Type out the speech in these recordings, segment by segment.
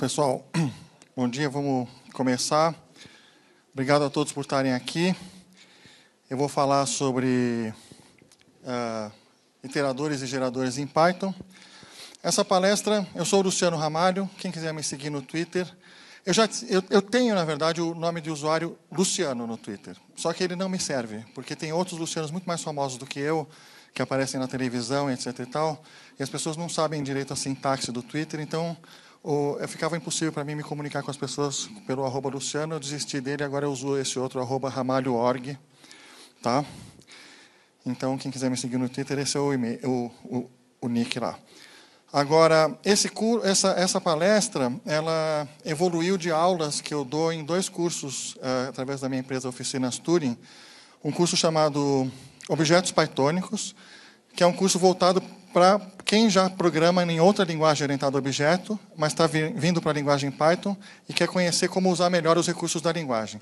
Pessoal, bom dia, vamos começar. Obrigado a todos por estarem aqui. Eu vou falar sobre uh, iteradores e geradores em Python. Essa palestra, eu sou o Luciano Ramalho, quem quiser me seguir no Twitter. Eu, já, eu, eu tenho, na verdade, o nome de usuário Luciano no Twitter, só que ele não me serve, porque tem outros Lucianos muito mais famosos do que eu, que aparecem na televisão, etc. e tal, e as pessoas não sabem direito a sintaxe do Twitter, então ficava impossível para mim me comunicar com as pessoas pelo arroba Luciano, eu desisti dele, agora eu uso esse outro arroba ramalho.org, tá? Então, quem quiser me seguir no Twitter, esse é o, o, o, o nick lá. Agora, esse, essa, essa palestra, ela evoluiu de aulas que eu dou em dois cursos, uh, através da minha empresa Oficinas Turing, um curso chamado Objetos Pythônicos, que é um curso voltado para quem já programa em outra linguagem orientada a objeto, mas está vindo para a linguagem Python e quer conhecer como usar melhor os recursos da linguagem.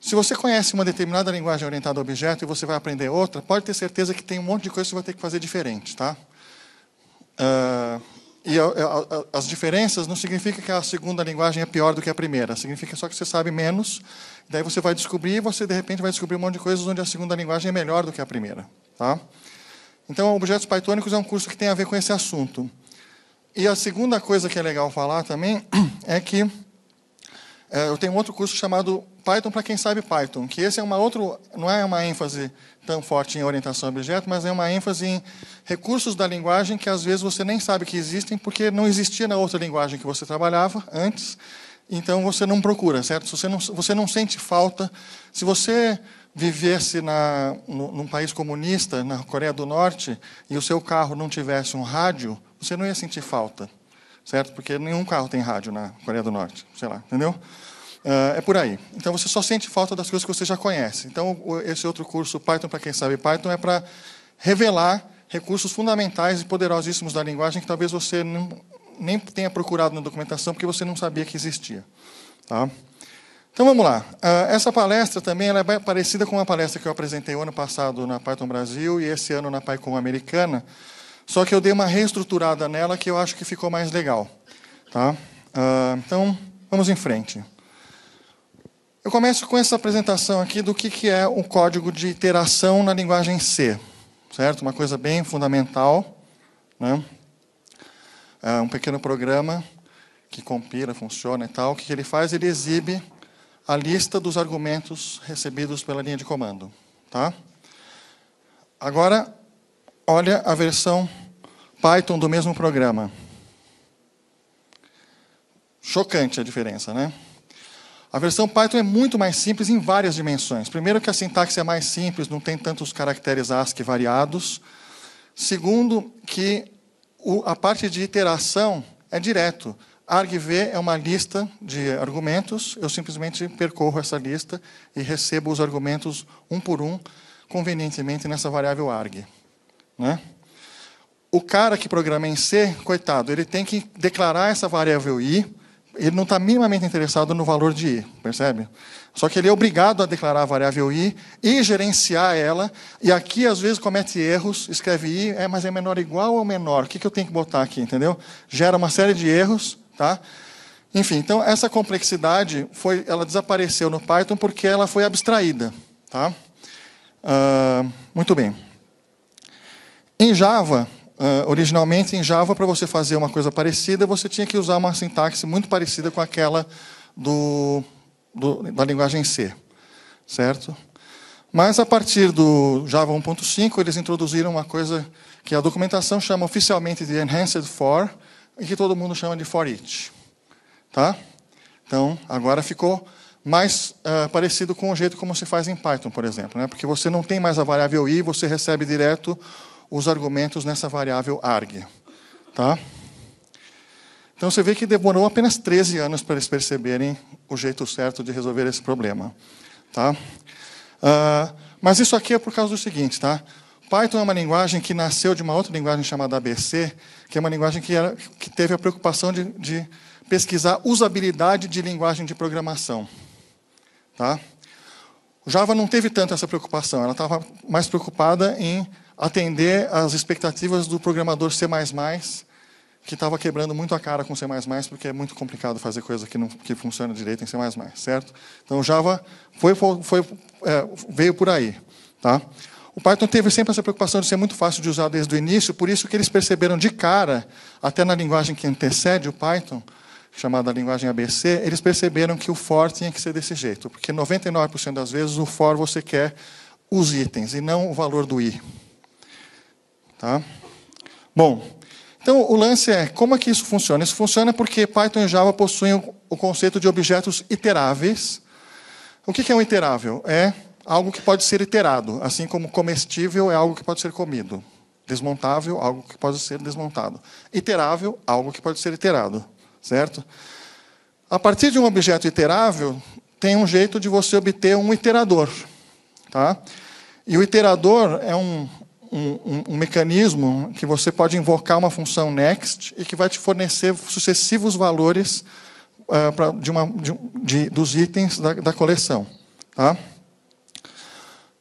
Se você conhece uma determinada linguagem orientada a objeto e você vai aprender outra, pode ter certeza que tem um monte de coisa que você vai ter que fazer diferente, tá? Uh, e a, a, a, as diferenças não significa que a segunda linguagem é pior do que a primeira, significa só que você sabe menos, daí você vai descobrir e você de repente vai descobrir um monte de coisas onde a segunda linguagem é melhor do que a primeira, tá? Então, objetos pythônicos é um curso que tem a ver com esse assunto. E a segunda coisa que é legal falar também é que é, eu tenho outro curso chamado Python para quem sabe Python, que esse é uma outro, não é uma ênfase tão forte em orientação a objeto, mas é uma ênfase em recursos da linguagem que às vezes você nem sabe que existem porque não existia na outra linguagem que você trabalhava antes, então você não procura, certo? Você não, você não sente falta. Se você vivesse na, no, num país comunista, na Coreia do Norte, e o seu carro não tivesse um rádio, você não ia sentir falta, certo? Porque nenhum carro tem rádio na Coreia do Norte, sei lá, entendeu? Uh, é por aí. Então você só sente falta das coisas que você já conhece. Então esse outro curso Python para quem sabe Python é para revelar recursos fundamentais e poderosíssimos da linguagem que talvez você não, nem tenha procurado na documentação porque você não sabia que existia. Tá? Então vamos lá. Uh, essa palestra também ela é parecida com uma palestra que eu apresentei o ano passado na Python Brasil e esse ano na PyCon Americana, só que eu dei uma reestruturada nela que eu acho que ficou mais legal. Tá? Uh, então vamos em frente. Eu começo com essa apresentação aqui do que, é o código de iteração na linguagem C, certo? Uma coisa bem fundamental, né? É um pequeno programa que compila, funciona e tal. O que ele faz? Ele exibe a lista dos argumentos recebidos pela linha de comando, tá? Agora, olha a versão Python do mesmo programa. Chocante a diferença, né? A versão Python é muito mais simples em várias dimensões. Primeiro, que a sintaxe é mais simples, não tem tantos caracteres ASCII variados. Segundo, que a parte de iteração é direto. Argv é uma lista de argumentos, eu simplesmente percorro essa lista e recebo os argumentos um por um, convenientemente nessa variável arg. Né? O cara que programa em C, coitado, ele tem que declarar essa variável i, ele não está minimamente interessado no valor de i, percebe? Só que ele é obrigado a declarar a variável i e gerenciar ela. E aqui, às vezes, comete erros, escreve i, é, mas é menor igual ou menor? O que, que eu tenho que botar aqui, entendeu? Gera uma série de erros, tá? Enfim, então essa complexidade foi, ela desapareceu no Python porque ela foi abstraída, tá? Uh, muito bem. Em Java, Uh, originalmente, em Java, para você fazer uma coisa parecida, você tinha que usar uma sintaxe muito parecida com aquela do, do, da linguagem C, certo? Mas a partir do Java 1.5, eles introduziram uma coisa que a documentação chama oficialmente de Enhanced For e que todo mundo chama de For Each, tá? Então, agora ficou mais uh, parecido com o jeito como se faz em Python, por exemplo, né? Porque você não tem mais a variável i, você recebe direto os argumentos nessa variável arg. Tá? Então você vê que demorou apenas 13 anos para eles perceberem o jeito certo de resolver esse problema. Tá? Uh, mas isso aqui é por causa do seguinte, tá? Python é uma linguagem que nasceu de uma outra linguagem chamada ABC, que é uma linguagem que, era, que teve a preocupação de, de pesquisar usabilidade de linguagem de programação. Tá? O Java não teve tanto essa preocupação, ela estava mais preocupada em atender às expectativas do programador C++ que estava quebrando muito a cara com C++, porque é muito complicado fazer coisa que não que funciona direito em C++, certo? Então, o Java foi, foi, é, veio por aí. Tá? O Python teve sempre essa preocupação de ser muito fácil de usar desde o início, por isso que eles perceberam de cara, até na linguagem que antecede o Python, chamada linguagem ABC, eles perceberam que o for tinha que ser desse jeito, porque 99% das vezes o for você quer os itens e não o valor do i. Tá? Bom, então o lance é como é que isso funciona? Isso funciona porque Python e Java possuem o conceito de objetos iteráveis. O que é um iterável? É algo que pode ser iterado, assim como comestível é algo que pode ser comido. Desmontável, algo que pode ser desmontado. Iterável, algo que pode ser iterado, certo? A partir de um objeto iterável, tem um jeito de você obter um iterador, tá? E o iterador é um, um, um, mecanismo que você pode invocar uma função next e que vai te fornecer sucessivos valores uh, pra, de uma, de, de, dos itens da, da coleção. Tá?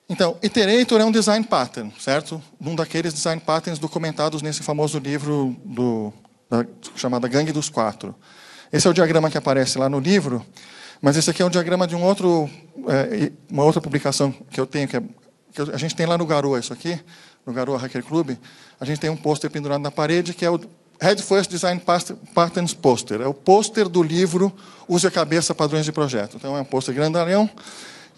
Então, iterator é um design pattern, certo? Um daqueles design patterns documentados nesse famoso livro do, da, chamado Gangue dos Quatro. Esse é o diagrama que aparece lá no livro, mas esse aqui é um diagrama de um outro, é, uma outra publicação que eu tenho, que, é, que, a gente tem lá no Garoa, isso aqui, no Garoa Hacker Club, a gente tem um pôster pendurado na parede, que é o Head First Design Patterns Poster. É o pôster do livro Use a Cabeça Padrões de Projeto. Então, é um pôster grandalhão,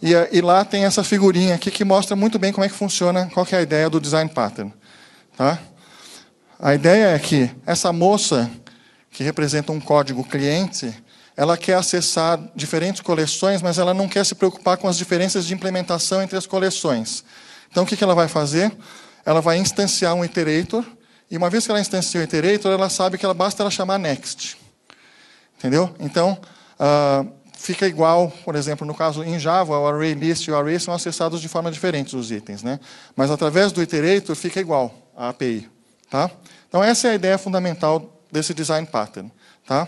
e, e, lá tem essa figurinha aqui que mostra muito bem como é que funciona, qual que é a ideia do design pattern. Tá? A ideia é que essa moça, que representa um código cliente, ela quer acessar diferentes coleções, mas ela não quer se preocupar com as diferenças de implementação entre as coleções. Então, o que ela vai fazer? Ela vai instanciar um iterator, e uma vez que ela instancia o iterator, ela sabe que ela basta ela chamar next. Entendeu? Então, uh, fica igual, por exemplo, no caso em Java, o array list e o array são acessados de forma diferente os itens, né? Mas através do iterator fica igual a API, tá? Então essa é a ideia fundamental desse design pattern, tá?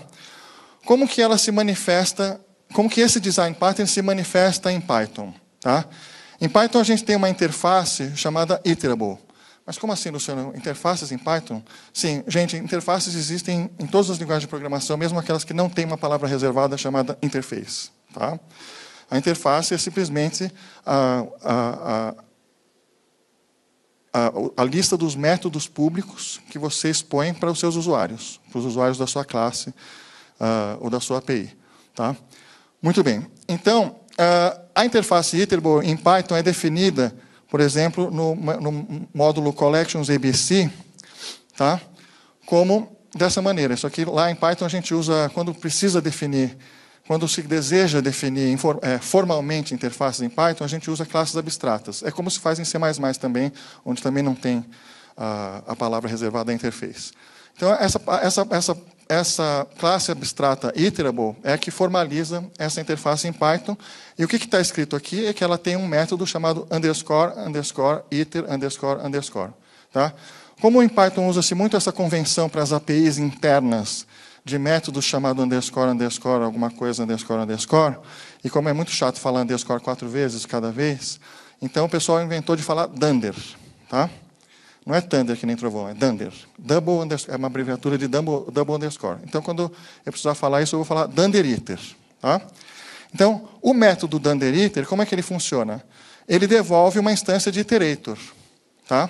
Como que ela se manifesta? Como que esse design pattern se manifesta em Python, tá? Em Python a gente tem uma interface chamada iterable. Mas como assim, Luciano? Interfaces em Python? Sim, gente, interfaces existem em todas as linguagens de programação, mesmo aquelas que não têm uma palavra reservada chamada interface. Tá? A interface é simplesmente a, a, a, a, lista dos métodos públicos que você expõe para os seus usuários, para os usuários da sua classe uh, ou da sua API. Tá? Muito bem. Então, uh, a interface iterable em Python é definida por exemplo, no, no módulo Collections ABC, tá? como dessa maneira. Isso aqui lá em Python a gente usa quando precisa definir, quando se deseja definir é, formalmente interfaces em Python, a gente usa classes abstratas. É como se faz em C++ também, onde também não tem a, a palavra reservada à interface. Então, essa, essa, essa essa classe abstrata iterable é que formaliza essa interface em Python. E o que está escrito aqui é que ela tem um método chamado underscore, underscore, iter, underscore, underscore. Tá? Como em Python usa-se muito essa convenção para as APIs internas de métodos chamado underscore, underscore, alguma coisa, underscore, underscore, e como é muito chato falar underscore quatro vezes cada vez, então o pessoal inventou de falar dunder. Tá? Não é Thunder que nem trovão, é Dunder. Double underscore, é uma abreviatura de double, double underscore. Então, quando eu precisar falar isso, eu vou falar Dunderiter. Tá? Então, o método Dunderiter, como é que ele funciona? Ele devolve uma instância de iterator. Tá?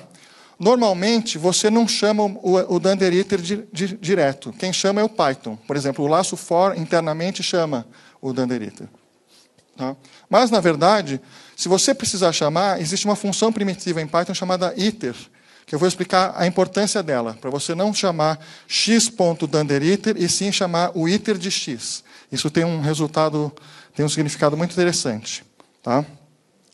Normalmente, você não chama o, o Dunderiter di, di, direto. Quem chama é o Python. Por exemplo, o laço for internamente chama o Dunderiter. Tá? Mas, na verdade, se você precisar chamar, existe uma função primitiva em Python chamada iter, que eu vou explicar a importância dela, para você não chamar x.dunderiter e sim chamar o iter de x. Isso tem um resultado, tem um significado muito interessante. Tá?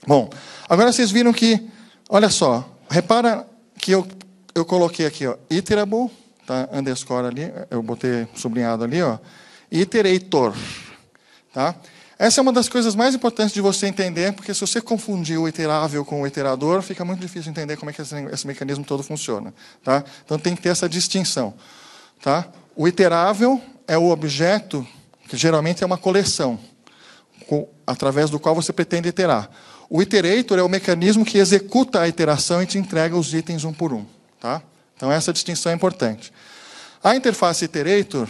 Bom, agora vocês viram que, olha só, repara que eu, eu coloquei aqui, ó, iterable, tá, underscore ali, eu botei sublinhado ali, ó, iterator. Tá? Essa é uma das coisas mais importantes de você entender, porque se você confundir o iterável com o iterador, fica muito difícil entender como é que esse, esse mecanismo todo funciona. Tá? Então tem que ter essa distinção. Tá? O iterável é o objeto que geralmente é uma coleção, com, através do qual você pretende iterar. O iterator é o mecanismo que executa a iteração e te entrega os itens um por um. Tá? Então essa distinção é importante. A interface iterator,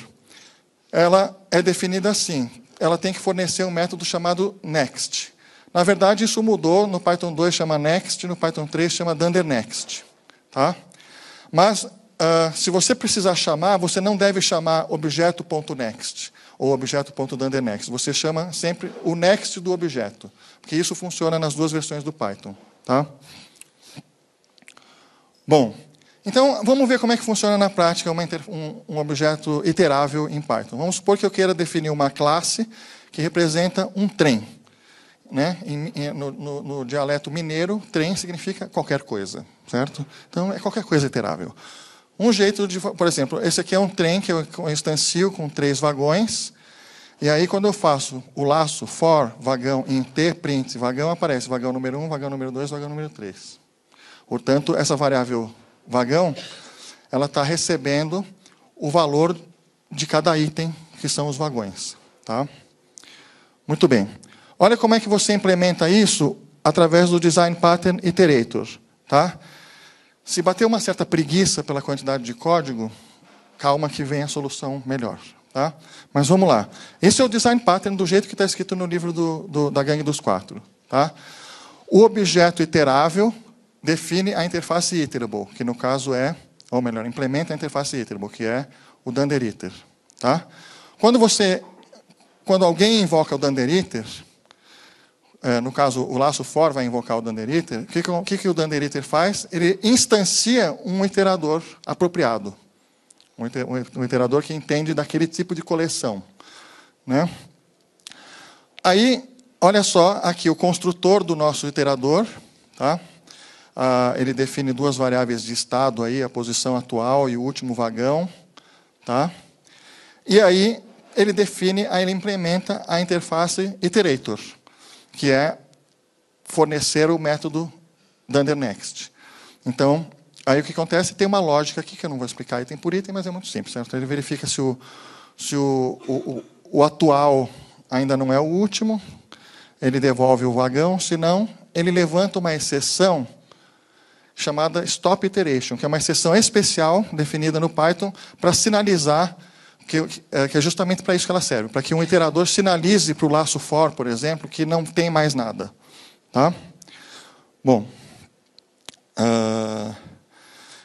ela é definida assim. Ela tem que fornecer um método chamado next. Na verdade, isso mudou. No Python 2 chama next, no Python 3 chama dunderNext. Tá? Mas, uh, se você precisar chamar, você não deve chamar objeto.next ou objeto.dunderNext. Você chama sempre o next do objeto, porque isso funciona nas duas versões do Python. Tá? Bom, então vamos ver como é que funciona na prática um, um objeto iterável em Python. Vamos supor que eu queira definir uma classe que representa um trem. Né? No, no, no, dialeto mineiro, trem significa qualquer coisa, certo? Então é qualquer coisa iterável. Um jeito de, por exemplo, esse aqui é um trem que eu instancio com três vagões. E aí, quando eu faço o laço for vagão em t print vagão, aparece vagão número 1, vagão número 2, vagão número 3. Portanto, essa variável vagão, ela está recebendo o valor de cada item, que são os vagões. Tá? Muito bem. Olha como é que você implementa isso através do Design Pattern Iterator. Tá? Se bater uma certa preguiça pela quantidade de código, calma que vem a solução melhor. Tá? Mas vamos lá. Esse é o Design Pattern do jeito que está escrito no livro do, do, da Gangue dos Quatro. Tá? O objeto iterável define a interface iterable, que no caso é, ou melhor, implementa a interface iterable, que é o dunderiter. Tá? Quando você, quando alguém invoca o dunderiter, é, no caso, o laço for vai invocar o dunderiter, o que, que, que o dunderiter faz? Ele instancia um iterador apropriado. Um iterador que entende daquele tipo de coleção. Né? Aí, olha só, aqui o construtor do nosso iterador, tá? Ah, ele define duas variáveis de estado aí, a posição atual e o último vagão, tá? E aí ele define, aí ele implementa a interface iterator que é fornecer o método dunderNext. Então, aí o que acontece? Tem uma lógica aqui que eu não vou explicar item por item, mas é muito simples. Certo? Ele verifica se o, se o, o, o atual ainda não é o último, ele devolve o vagão, se não, ele levanta uma exceção chamada stop iteration, que é uma exceção especial definida no Python para sinalizar que, é, que é justamente para isso que ela serve, para que um iterador sinalize para o laço for, por exemplo, que não tem mais nada. Tá? Bom, uh,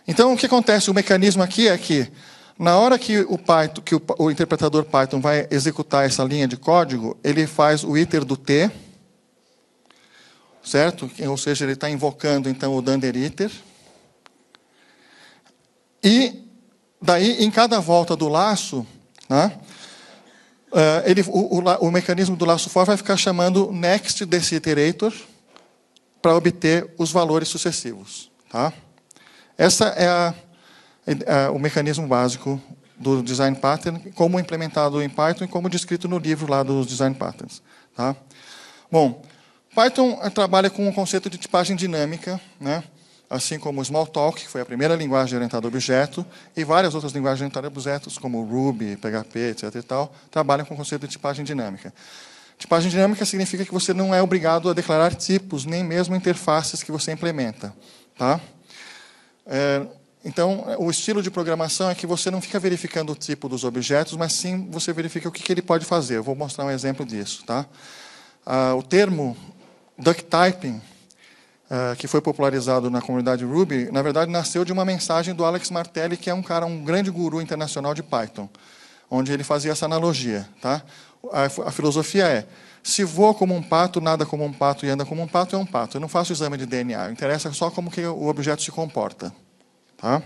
então o que acontece? O mecanismo aqui é que na hora que o, Python, que o, o interpretador Python vai executar essa linha de código, ele faz o iter do t, certo? Ou seja, ele está invocando então o dunder iter. E daí, em cada volta do laço, né, eh, ele, o, o, o, mecanismo do laço for vai ficar chamando next desse iterator para obter os valores sucessivos. Tá? Essa é a, é o mecanismo básico do design pattern, como implementado em Python e como descrito no livro lá dos design patterns. Tá? Bom, Python trabalha com o conceito de tipagem dinâmica, né? assim como o Smalltalk, que foi a primeira linguagem orientada a objeto, e várias outras linguagens orientadas a objetos, como Ruby, PHP, etc. E tal, trabalham com o conceito de tipagem dinâmica. Tipagem dinâmica significa que você não é obrigado a declarar tipos, nem mesmo interfaces que você implementa. Tá? É, então, o estilo de programação é que você não fica verificando o tipo dos objetos, mas sim você verifica o que, que ele pode fazer. Eu vou mostrar um exemplo disso. Tá? Ah, o termo duck typing uh, que foi popularizado na comunidade Ruby, na verdade nasceu de uma mensagem do Alex Martelli, que é um cara, um grande guru internacional de Python, onde ele fazia essa analogia. Tá? A, a filosofia é: se voa como um pato, nada como um pato e anda como um pato, é um pato. Eu não faço exame de DNA, interessa só como que o objeto se comporta. Tá?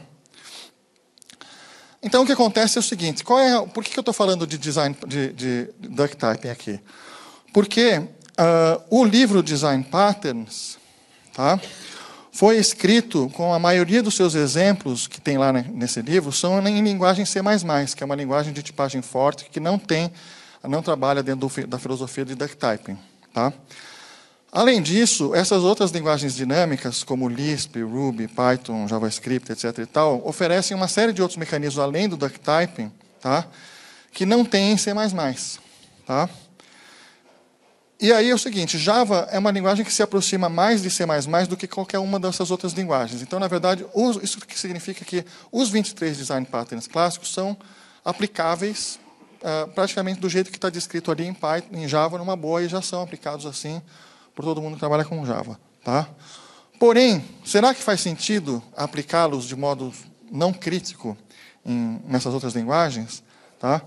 Então, o que acontece é o seguinte: qual é, por que eu estou falando de design de, de, de duck typing aqui? Porque uh, o livro Design Patterns Tá? Foi escrito com a maioria dos seus exemplos que tem lá nesse livro são em linguagem C++, que é uma linguagem de tipagem forte que não tem, não trabalha dentro do, da filosofia de duck typing. Tá? Além disso, essas outras linguagens dinâmicas, como Lisp, Ruby, Python, JavaScript, etc. E tal, oferecem uma série de outros mecanismos além do duck typing, tá? que não tem em C++. Tá? E aí é o seguinte, Java é uma linguagem que se aproxima mais de C++ do que qualquer uma dessas outras linguagens. Então, na verdade, isso significa que os 23 design patterns clássicos são aplicáveis uh, praticamente do jeito que está descrito ali em, Python, em Java, numa boa, e já são aplicados assim por todo mundo que trabalha com Java. Tá? Porém, será que faz sentido aplicá-los de modo não crítico em, nessas outras linguagens? Tá?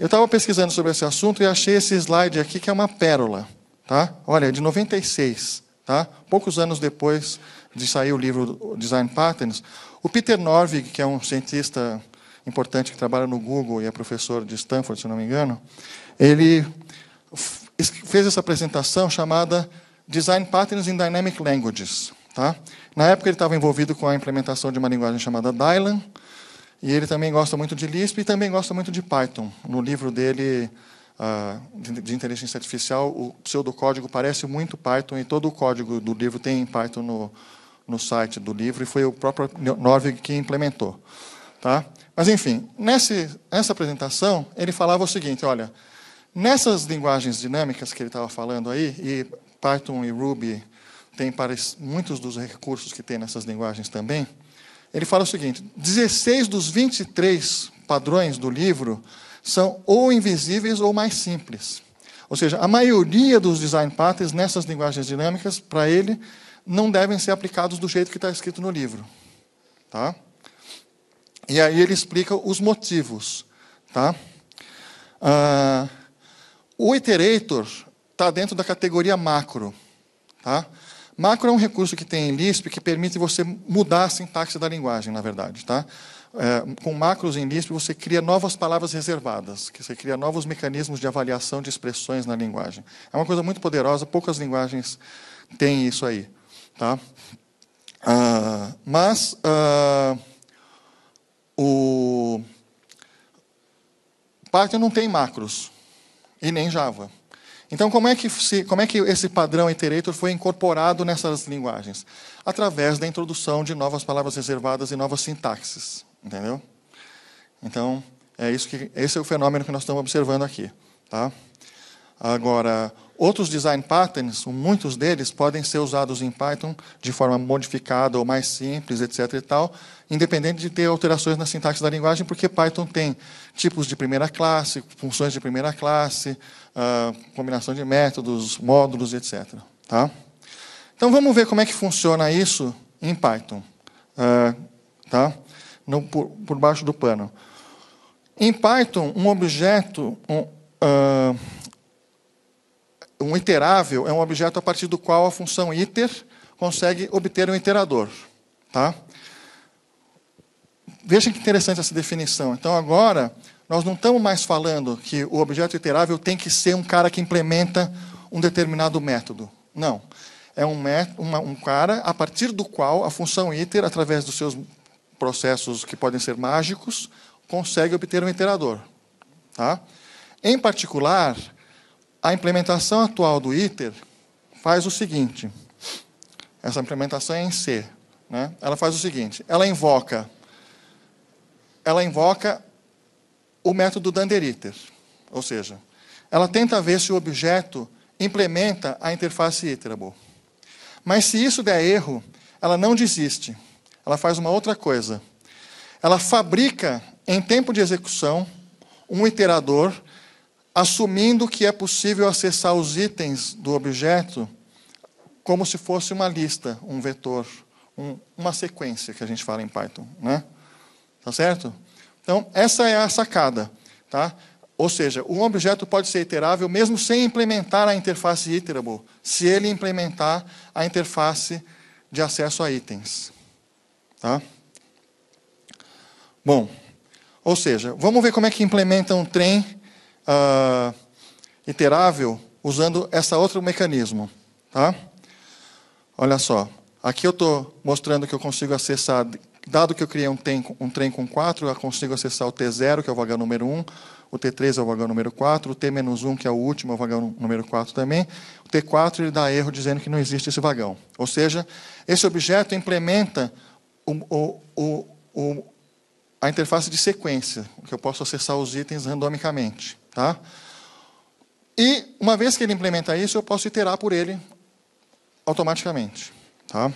Eu estava pesquisando sobre esse assunto e achei esse slide aqui que é uma pérola. Tá? Olha, é de 96, tá? poucos anos depois de sair o livro Design Patterns, o Peter Norvig, que é um cientista importante que trabalha no Google e é professor de Stanford, se não me engano, ele fez essa apresentação chamada Design Patterns in Dynamic Languages. Tá? Na época ele estava envolvido com a implementação de uma linguagem chamada Dylan, e ele também gosta muito de Lisp e também gosta muito de Python. No livro dele uh, de, inteligência artificial, o pseudocódigo parece muito Python e todo o código do livro tem Python no, no site do livro e foi o próprio Norvig que implementou. Tá? Mas, enfim, nesse, nessa apresentação, ele falava o seguinte, olha, nessas linguagens dinâmicas que ele estava falando aí, e Python e Ruby tem muitos dos recursos que tem nessas linguagens também, ele fala o seguinte: 16 dos 23 padrões do livro são ou invisíveis ou mais simples. Ou seja, a maioria dos design patterns nessas linguagens dinâmicas, para ele, não devem ser aplicados do jeito que está escrito no livro. Tá? E aí ele explica os motivos. Tá? Ah, o iterator está dentro da categoria macro. Tá? Macro é um recurso que tem em Lisp que permite você mudar a sintaxe da linguagem, na verdade. Tá? É, com macros em Lisp, você cria novas palavras reservadas, que você cria novos mecanismos de avaliação de expressões na linguagem. É uma coisa muito poderosa, poucas linguagens têm isso aí. Tá? Ah, mas ah, o Python não tem macros, e nem Java. Então, como é, que se, como é que esse padrão iterator foi incorporado nessas linguagens? Através da introdução de novas palavras reservadas e novas sintaxes. Entendeu? Então, é isso que, esse é o fenômeno que nós estamos observando aqui. Tá? Agora, outros design patterns, muitos deles podem ser usados em Python de forma modificada ou mais simples, etc. e tal, independente de ter alterações na sintaxe da linguagem, porque Python tem tipos de primeira classe, funções de primeira classe, uh, combinação de métodos, módulos, etc. Tá? Então vamos ver como é que funciona isso em Python, uh, tá? No, por, por, baixo do pano. Em Python, um objeto, um, uh, um iterável é um objeto a partir do qual a função iter consegue obter um iterador. Tá? Veja que interessante essa definição. Então, agora, nós não estamos mais falando que o objeto iterável tem que ser um cara que implementa um determinado método. Não. É um, uma, um cara a partir do qual a função iter, através dos seus processos que podem ser mágicos, consegue obter um iterador. Tá? Em particular, a implementação atual do iter faz o seguinte. Essa implementação é em C. Né? Ela faz o seguinte: ela invoca ela invoca o método Danderiter. Ou seja, ela tenta ver se o objeto implementa a interface iterable. Mas se isso der erro, ela não desiste. Ela faz uma outra coisa. Ela fabrica, em tempo de execução, um iterador, assumindo que é possível acessar os itens do objeto como se fosse uma lista, um vetor, um, uma sequência que a gente fala em Python. Né? Tá certo? Então, essa é a sacada. Tá? Ou seja, um objeto pode ser iterável mesmo sem implementar a interface iterable, se ele implementar a interface de acesso a itens. Tá? Bom, ou seja, vamos ver como é que implementa um trem uh, iterável usando esse outro mecanismo. Tá? Olha só, aqui eu estou mostrando que eu consigo acessar Dado que eu criei um trem, um trem com 4, eu consigo acessar o T0, que é o vagão número 1, o T3 é o vagão número 4, o T-1, que é o último, é o vagão número 4 também. O T4 ele dá erro dizendo que não existe esse vagão. Ou seja, esse objeto implementa o, o, o a interface de sequência, que eu posso acessar os itens randomicamente. Tá? E, uma vez que ele implementa isso, eu posso iterar por ele automaticamente. Tá?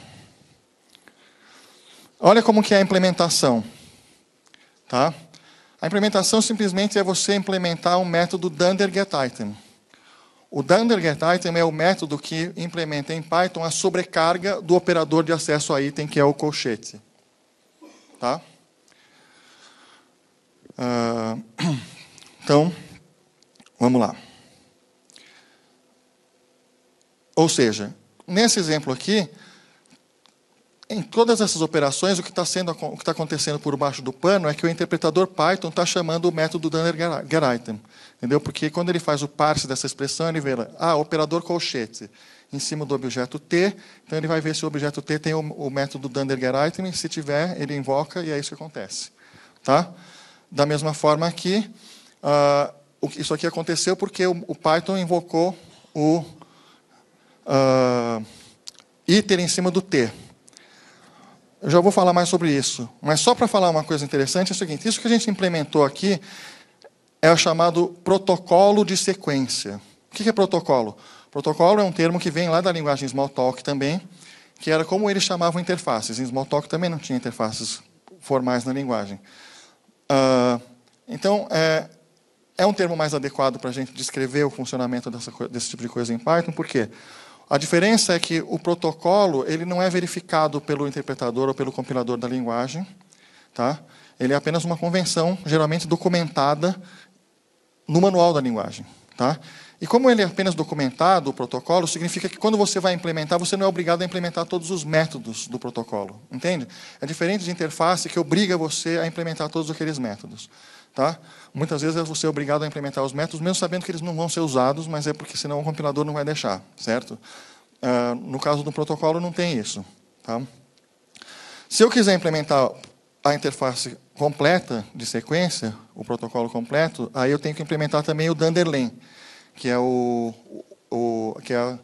Olha como que é a implementação. Tá? A implementação simplesmente é você implementar um método dunder getItem. O dunder getItem é o método que implementa em Python a sobrecarga do operador de acesso a item, que é o colchete. Tá? Uh, então, vamos lá. Ou seja, nesse exemplo aqui, em todas essas operações, o que está sendo, o que está acontecendo por baixo do pano é que o interpretador Python está chamando o método getItem, entendeu? Porque quando ele faz o parse dessa expressão, ele vê, ah, operador colchete em cima do objeto T, então ele vai ver se o objeto T tem o, o método getItem, se tiver, ele invoca e é isso que acontece, tá? Da mesma forma que uh, isso aqui aconteceu porque o, Python invocou o uh, iter em cima do T. Eu já vou falar mais sobre isso. Mas só para falar uma coisa interessante é o seguinte: isso que a gente implementou aqui é o chamado protocolo de sequência. O que é protocolo? Protocolo é um termo que vem lá da linguagem Smalltalk também, que era como eles chamavam interfaces. Em Smalltalk também não tinha interfaces formais na linguagem. Uh, então, é, é um termo mais adequado para a gente descrever o funcionamento dessa, desse tipo de coisa em Python, por quê? A diferença é que o protocolo ele não é verificado pelo interpretador ou pelo compilador da linguagem. Tá? Ele é apenas uma convenção, geralmente documentada no manual da linguagem. Tá? E como ele é apenas documentado, o protocolo, significa que quando você vai implementar, você não é obrigado a implementar todos os métodos do protocolo. Entende? É diferente de interface que obriga você a implementar todos aqueles métodos. Tá? Muitas vezes você é obrigado a implementar os métodos, mesmo sabendo que eles não vão ser usados, mas é porque senão o compilador não vai deixar, certo? Uh, no caso do protocolo, não tem isso. Tá? Se eu quiser implementar a interface completa de sequência, o protocolo completo, aí eu tenho que implementar também o Dunderlen, que é o, o que é a,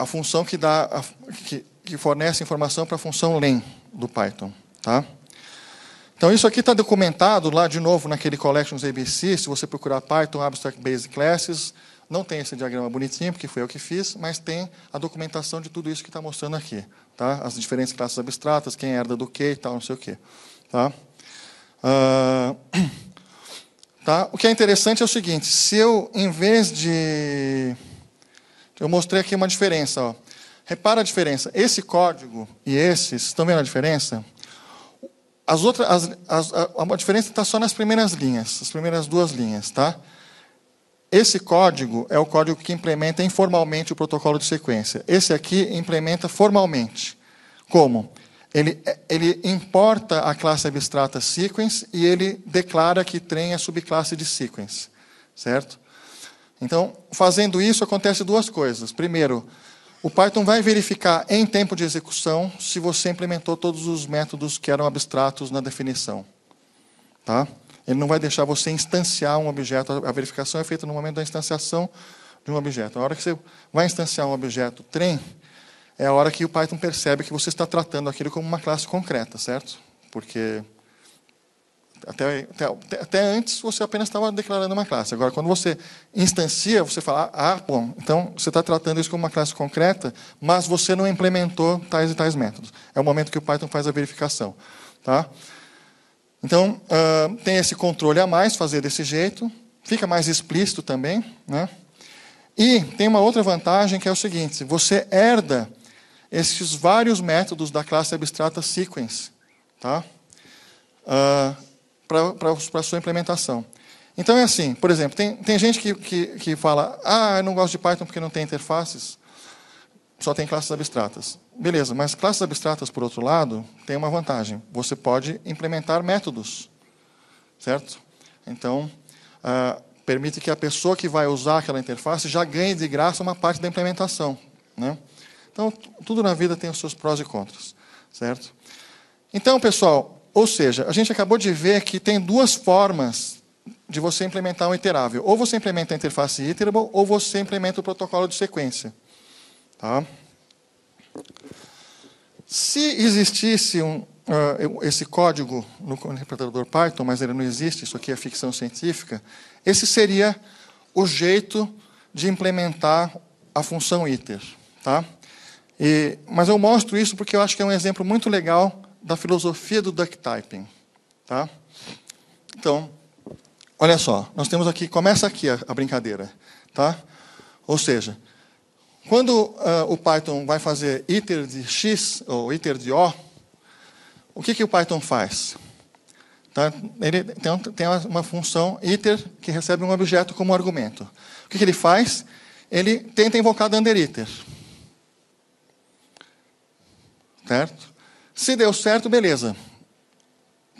a função que dá a, que, que fornece informação para a função len do Python, tá? Então, isso aqui está documentado lá de novo naquele Collections ABC. Se você procurar Python Abstract Basic Classes, não tem esse diagrama bonitinho, porque foi eu que fiz, mas tem a documentação de tudo isso que está mostrando aqui. Tá? As diferentes classes abstratas, quem herda do que e tal, não sei o quê. Tá? Uh, tá? O que é interessante é o seguinte: se eu, em vez de. Eu mostrei aqui uma diferença. Ó. Repara a diferença. Esse código e esses, estão vendo a diferença? As outras, as, as, a, a diferença está só nas primeiras linhas, as primeiras duas linhas, tá? Esse código é o código que implementa informalmente o protocolo de sequência. Esse aqui implementa formalmente. Como? Ele, ele importa a classe abstrata sequence e ele declara que tem a subclasse de sequence, certo? Então, fazendo isso, acontece duas coisas. Primeiro, o Python vai verificar em tempo de execução se você implementou todos os métodos que eram abstratos na definição. Tá? Ele não vai deixar você instanciar um objeto. A verificação é feita no momento da instanciação de um objeto. A hora que você vai instanciar um objeto trem, é a hora que o Python percebe que você está tratando aquilo como uma classe concreta, certo? Porque até, até, até, antes você apenas estava declarando uma classe. Agora, quando você instancia, você fala, ah, bom, então você está tratando isso como uma classe concreta, mas você não implementou tais e tais métodos. É o momento que o Python faz a verificação. Tá? Então, uh, tem esse controle a mais, fazer desse jeito. Fica mais explícito também. Né? E tem uma outra vantagem que é o seguinte: você herda esses vários métodos da classe abstrata sequence. Tá? Uh, para a sua implementação. Então é assim, por exemplo, tem, tem gente que, que, que fala, ah, eu não gosto de Python porque não tem interfaces, só tem classes abstratas. Beleza, mas classes abstratas, por outro lado, tem uma vantagem. Você pode implementar métodos, certo? Então, ah, permite que a pessoa que vai usar aquela interface já ganhe de graça uma parte da implementação. Né? Então, tudo na vida tem os seus prós e contras, certo? Então, pessoal, ou seja, a gente acabou de ver que tem duas formas de você implementar um iterável. Ou você implementa a interface iterable, ou você implementa o protocolo de sequência. Tá? Se existisse um, uh, esse código no interpretador Python, mas ele não existe, isso aqui é ficção científica, esse seria o jeito de implementar a função iter. Tá? E, mas eu mostro isso porque eu acho que é um exemplo muito legal da filosofia do duck typing. Tá? Então, olha só, nós temos aqui, começa aqui a, a brincadeira. Tá? Ou seja, quando uh, o Python vai fazer iter de x ou iter de o, o que, que o Python faz? Tá? Ele tem, tem uma função iter que recebe um objeto como argumento. O que, que ele faz? Ele tenta invocar the under iter. Certo? Se deu certo, beleza.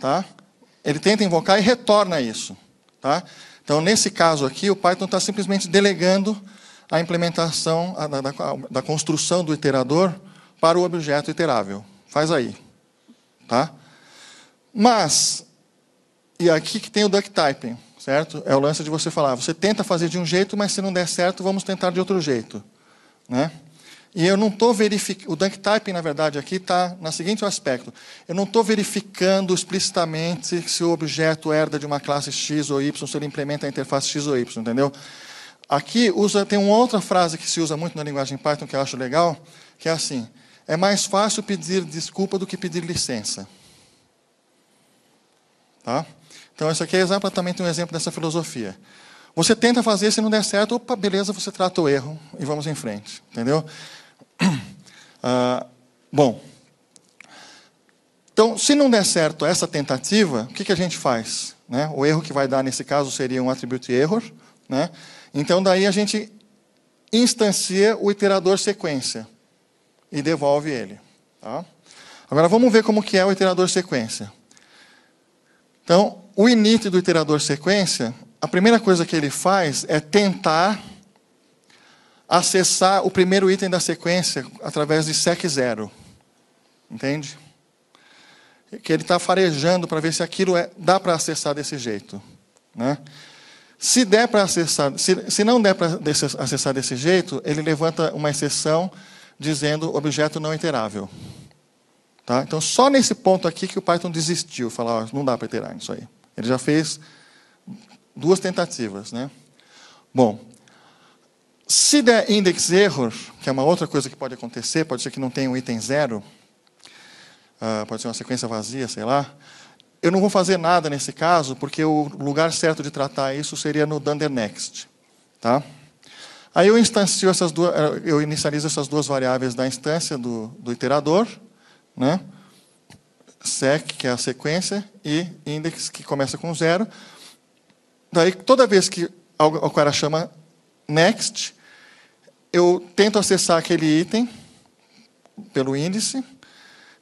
Tá? Ele tenta invocar e retorna isso. Tá? Então, nesse caso aqui, o Python está simplesmente delegando a implementação a, da, da, da, construção do iterador para o objeto iterável. Faz aí. Tá? Mas, e aqui que tem o duck typing, certo? É o lance de você falar, você tenta fazer de um jeito, mas se não der certo, vamos tentar de outro jeito. Né? E eu não estou verificando, o duck typing, na verdade, aqui está no seguinte aspecto. Eu não estou verificando explicitamente se o objeto herda de uma classe X ou Y, se ele implementa a interface X ou Y, entendeu? Aqui usa, tem uma outra frase que se usa muito na linguagem Python que eu acho legal, que é assim: é mais fácil pedir desculpa do que pedir licença. Tá? Então, isso aqui é exatamente um exemplo dessa filosofia. Você tenta fazer, se não der certo, opa, beleza, você trata o erro e vamos em frente. Entendeu? Ah, bom, então, se não der certo essa tentativa, o que, que a gente faz? Né? O erro que vai dar nesse caso seria um attribute error. Né? Então, daí a gente instancia o iterador sequência e devolve ele. Tá? Agora, vamos ver como que é o iterador sequência. Então, o init do iterador sequência, a primeira coisa que ele faz é tentar acessar o primeiro item da sequência através de sec0. Entende? Que ele está farejando para ver se aquilo é, dá para acessar desse jeito. Né? Se, der para acessar, se, se não der para acessar desse jeito, ele levanta uma exceção dizendo objeto não iterável. Tá? Então, só nesse ponto aqui que o Python desistiu, falar, não dá para iterar isso aí. Ele já fez duas tentativas. Né? Bom, se der index error, que é uma outra coisa que pode acontecer, pode ser que não tenha um item zero, uh, pode ser uma sequência vazia, sei lá, eu não vou fazer nada nesse caso, porque o lugar certo de tratar isso seria no dunder next. Tá? Aí eu instancio essas duas, eh, eu inicializo essas duas variáveis da instância do, do iterador, né? sec, que é a sequência, e index, que começa com zero. Daí, toda vez que o cara chama next, eu tento acessar aquele item pelo índice.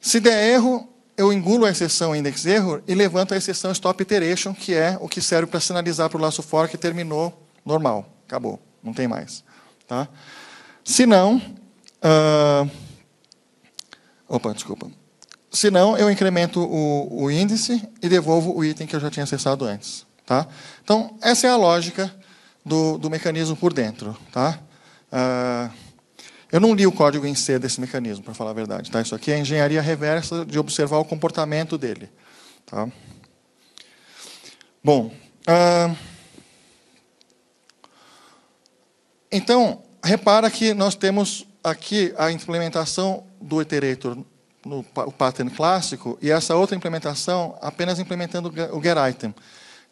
Se der erro, eu engulo a exceção index error e levanto a exceção stop iteration, que é o que serve para sinalizar para o laço for que terminou normal. Acabou, não tem mais. Tá? Se não, uh... opa, desculpa. Se não, eu incremento o, o, índice e devolvo o item que eu já tinha acessado antes. Tá? Então, essa é a lógica do, do mecanismo por dentro. Tá? Uh, eu não li o código em C desse mecanismo, para falar a verdade. Tá? Isso aqui é engenharia reversa de observar o comportamento dele. Tá? Bom, uh, então, repara que nós temos aqui a implementação do iterator no pattern clássico e essa outra implementação apenas implementando o getItem.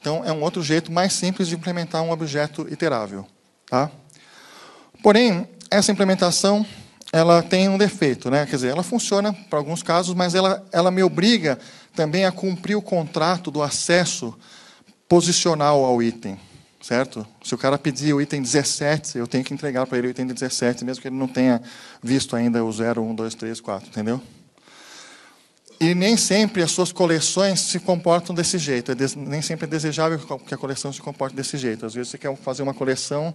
Então, é um outro jeito mais simples de implementar um objeto iterável. Tá? Porém, essa implementação ela tem um defeito, né? Quer dizer, ela funciona para alguns casos, mas ela, ela me obriga também a cumprir o contrato do acesso posicional ao item, certo? Se o cara pedir o item 17, eu tenho que entregar para ele o item 17, mesmo que ele não tenha visto ainda o 0, 1, 2, 3, 4, entendeu? E nem sempre as suas coleções se comportam desse jeito. É des... nem sempre é desejável que a coleção se comporte desse jeito. Às vezes você quer fazer uma coleção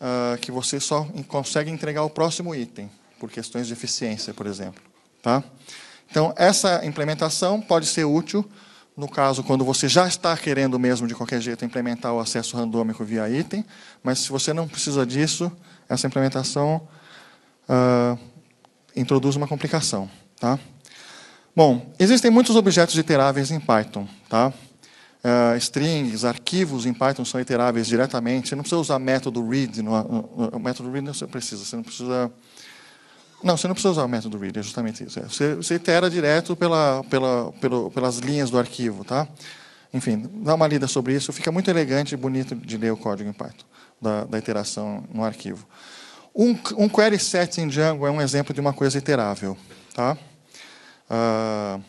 uh, que você só consegue entregar o próximo item, por questões de eficiência, por exemplo. Tá? Então, essa implementação pode ser útil no caso quando você já está querendo mesmo, de qualquer jeito, implementar o acesso randômico via item, mas se você não precisa disso, essa implementação uh, introduz uma complicação. Tá? Bom, existem muitos objetos iteráveis em Python. Tá? uh, strings, arquivos em Python são iteráveis diretamente. Você não precisa usar método read. No, no, no método read não você precisa. Você não precisa. Não, você não precisa usar o método read, é justamente isso. É. Você, você itera direto pela, pela, pelo, pelas linhas do arquivo, tá? Enfim, dá uma lida sobre isso. Fica muito elegante e bonito de ler o código em Python, da, da iteração no arquivo. Um, um query set em Django é um exemplo de uma coisa iterável, tá? Uh,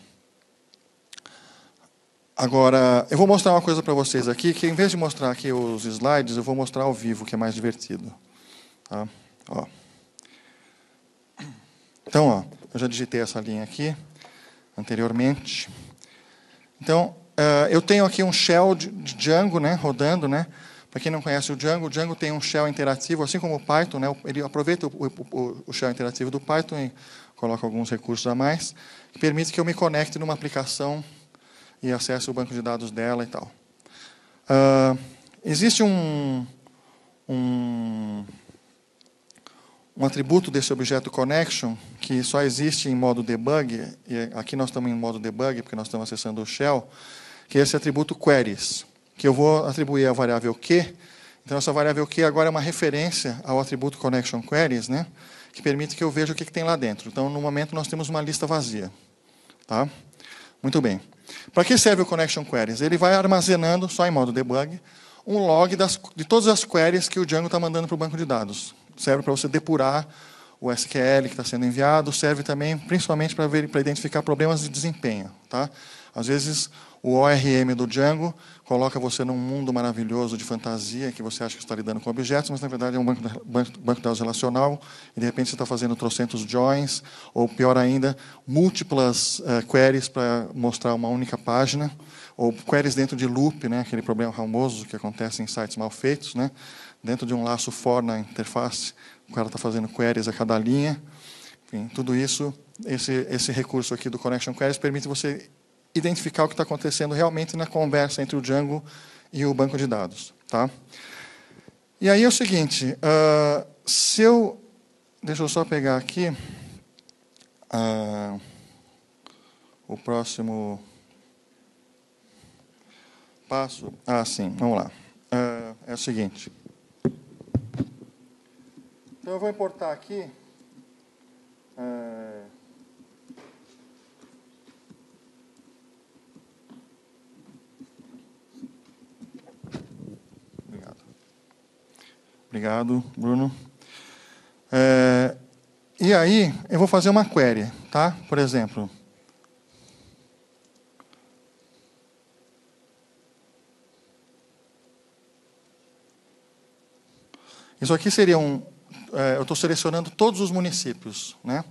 Agora, eu vou mostrar uma coisa para vocês aqui, que em vez de mostrar aqui os slides, eu vou mostrar ao vivo, que é mais divertido. Tá? Ó. Então, ó, eu já digitei essa linha aqui anteriormente. Então, uh, eu tenho aqui um shell de Django né, rodando. Né? Para quem não conhece o Django, o Django tem um shell interativo, assim como o Python. Né? Ele aproveita o, o, o shell interativo do Python e coloca alguns recursos a mais, permite que eu me conecte numa aplicação e acesse o banco de dados dela e tal. Uh, existe um, um, um atributo desse objeto connection que só existe em modo debug, e aqui nós estamos em modo debug porque nós estamos acessando o shell, que é esse atributo queries, que eu vou atribuir à variável q. Então, essa variável q agora é uma referência ao atributo connection queries, né, que permite que eu veja o que, que tem lá dentro. Então, no momento, nós temos uma lista vazia. Tá? Muito bem. Para que serve o Connection Queries? Ele vai armazenando, só em modo debug, um log das, de todas as queries que o Django está mandando para o banco de dados. Serve para você depurar o SQL que está sendo enviado, serve também principalmente para, identificar problemas de desempenho. Tá? Às vezes, o ORM do Django coloca você num mundo maravilhoso de fantasia, que você acha que está lidando com objetos, mas na verdade é um banco, banco, banco de dados relacional, e de repente você está fazendo trocentos joins, ou pior ainda, múltiplas uh, queries para mostrar uma única página, ou queries dentro de loop, né, aquele problema famoso que acontece em sites mal feitos, né, dentro de um laço for na interface, o cara está fazendo queries a cada linha. Enfim, tudo isso, esse, esse recurso aqui do Connection Queries permite você identificar o que está acontecendo realmente na conversa entre o Django e o banco de dados. Tá? E aí é o seguinte, uh, se eu... Deixa eu só pegar aqui uh, o próximo passo. Ah, sim, vamos lá. Uh, é o seguinte. Então eu vou importar aqui... Uh, Obrigado, Bruno. É, e aí, eu vou fazer uma query, tá? Por exemplo. Isso aqui seria um. É, eu estou selecionando todos os municípios, né?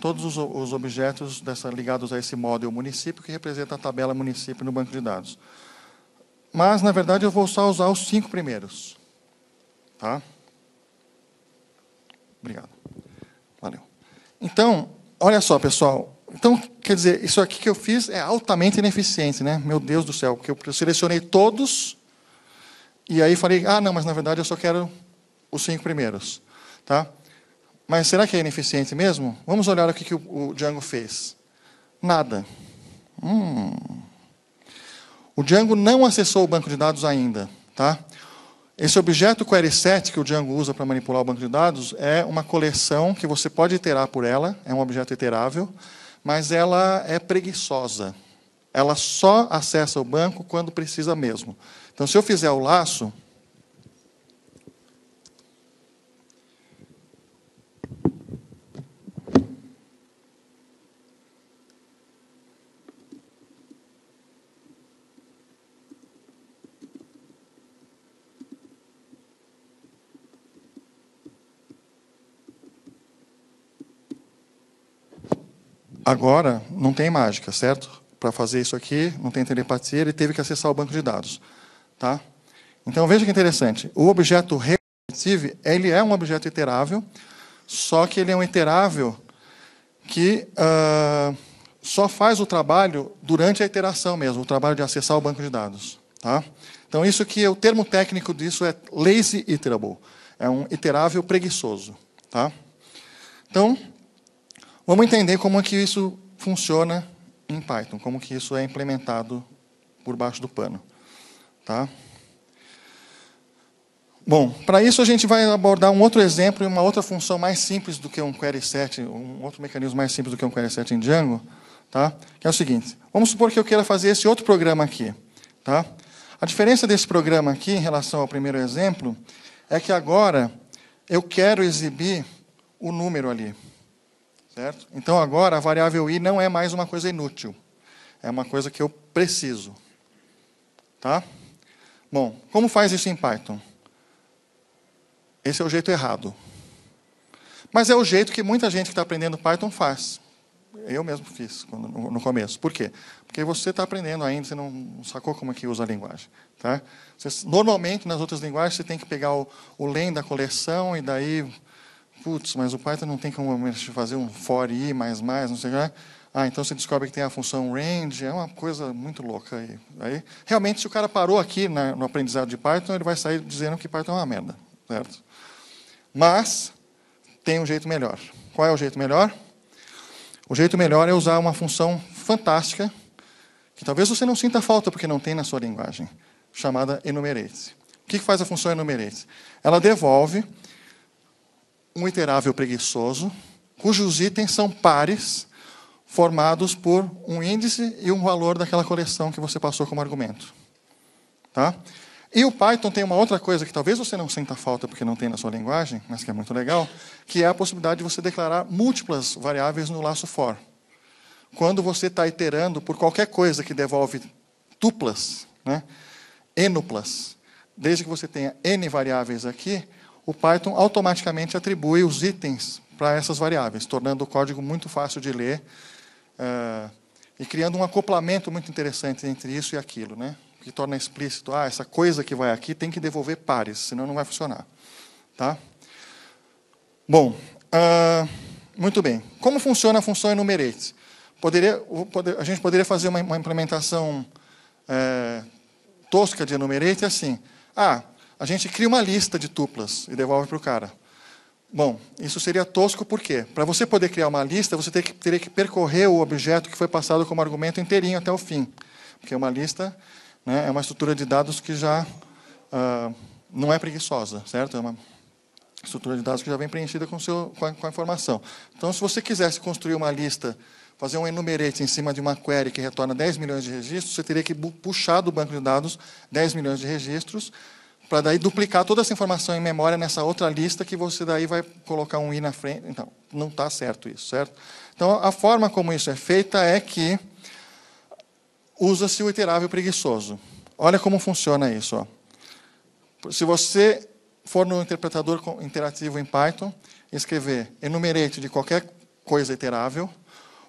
Todos os, os objetos dessa, ligados a esse model município que representa a tabela município no banco de dados. Mas, na verdade, eu vou só usar os cinco primeiros. Tá? Obrigado. Valeu. Então, olha só, pessoal. Então, quer dizer, isso aqui que eu fiz é altamente ineficiente, né? Meu Deus do céu, porque eu selecionei todos e aí falei, ah, não, mas na verdade eu só quero os cinco primeiros, tá? Mas será que é ineficiente mesmo? Vamos olhar o que o Django fez. Nada. Hum. O Django não acessou o banco de dados ainda, tá? Esse objeto query que o Django usa para manipular o banco de dados é uma coleção que você pode iterar por ela, é um objeto iterável, mas ela é preguiçosa. Ela só acessa o banco quando precisa mesmo. Então, se eu fizer o laço, Agora, não tem mágica, certo? Para fazer isso aqui, não tem telepatia, ele teve que acessar o banco de dados. Tá? Então, veja que interessante. O objeto recursive, ele é um objeto iterável, só que ele é um iterável que uh, só faz o trabalho durante a iteração mesmo, o trabalho de acessar o banco de dados. Tá? Então, isso que o termo técnico disso é lazy iterable. É um iterável preguiçoso. Tá? Então, Vamos entender como é que isso funciona em Python, como que isso é implementado por baixo do pano. Tá? Bom, para isso a gente vai abordar um outro exemplo e uma outra função mais simples do que um query set, um outro mecanismo mais simples do que um query set em Django, tá? que é o seguinte. Vamos supor que eu queira fazer esse outro programa aqui. Tá? A diferença desse programa aqui em relação ao primeiro exemplo é que agora eu quero exibir o número ali. Certo? Então agora a variável i não é mais uma coisa inútil. É uma coisa que eu preciso. Tá? Bom, como faz isso em Python? Esse é o jeito errado. Mas é o jeito que muita gente que está aprendendo Python faz. Eu mesmo fiz no começo. Por quê? Porque você está aprendendo ainda, você não sacou como é que usa a linguagem. Tá? Normalmente, nas outras linguagens, você tem que pegar o len da coleção e daí... Putz, mas o Python não tem como fazer um for i mais mais, não sei o que. Ah, então você descobre que tem a função range, é uma coisa muito louca. Aí, aí realmente, se o cara parou aqui na, no aprendizado de Python, ele vai sair dizendo que Python é uma merda. Certo? Mas tem um jeito melhor. Qual é o jeito melhor? O jeito melhor é usar uma função fantástica, que talvez você não sinta falta porque não tem na sua linguagem, chamada enumerate. O que faz a função enumerate? Ela devolve um iterável preguiçoso, cujos itens são pares, formados por um índice e um valor daquela coleção que você passou como argumento. Tá? E o Python tem uma outra coisa que talvez você não sinta falta porque não tem na sua linguagem, mas que é muito legal, que é a possibilidade de você declarar múltiplas variáveis no laço for. Quando você está iterando por qualquer coisa que devolve tuplas, né, enuplas, desde que você tenha n variáveis aqui, o Python automaticamente atribui os itens para essas variáveis, tornando o código muito fácil de ler uh, e criando um acoplamento muito interessante entre isso e aquilo. Né? que torna explícito, ah, essa coisa que vai aqui tem que devolver pares, senão não vai funcionar. Tá? Bom, uh, muito bem. Como funciona a função enumerate? Poderia, a gente poderia fazer uma, implementação é, tosca de enumerate assim. Ah, a gente cria uma lista de tuplas e devolve para o cara. Bom, isso seria tosco por quê? Para você poder criar uma lista, você teria que percorrer o objeto que foi passado como argumento inteirinho até o fim. Porque uma lista né, é uma estrutura de dados que já uh, não é preguiçosa, certo? É uma estrutura de dados que já vem preenchida com, seu, com, a, com a informação. Então, se você quisesse construir uma lista, fazer um enumerate em cima de uma query que retorna 10 milhões de registros, você teria que puxar do banco de dados 10 milhões de registros, para daí duplicar toda essa informação em memória nessa outra lista que você daí vai colocar um i na frente. Então, não está certo isso, certo? Então, a forma como isso é feita é que usa-se o iterável preguiçoso. Olha como funciona isso. Ó. Se você for no interpretador interativo em Python, escrever enumerate de qualquer coisa iterável,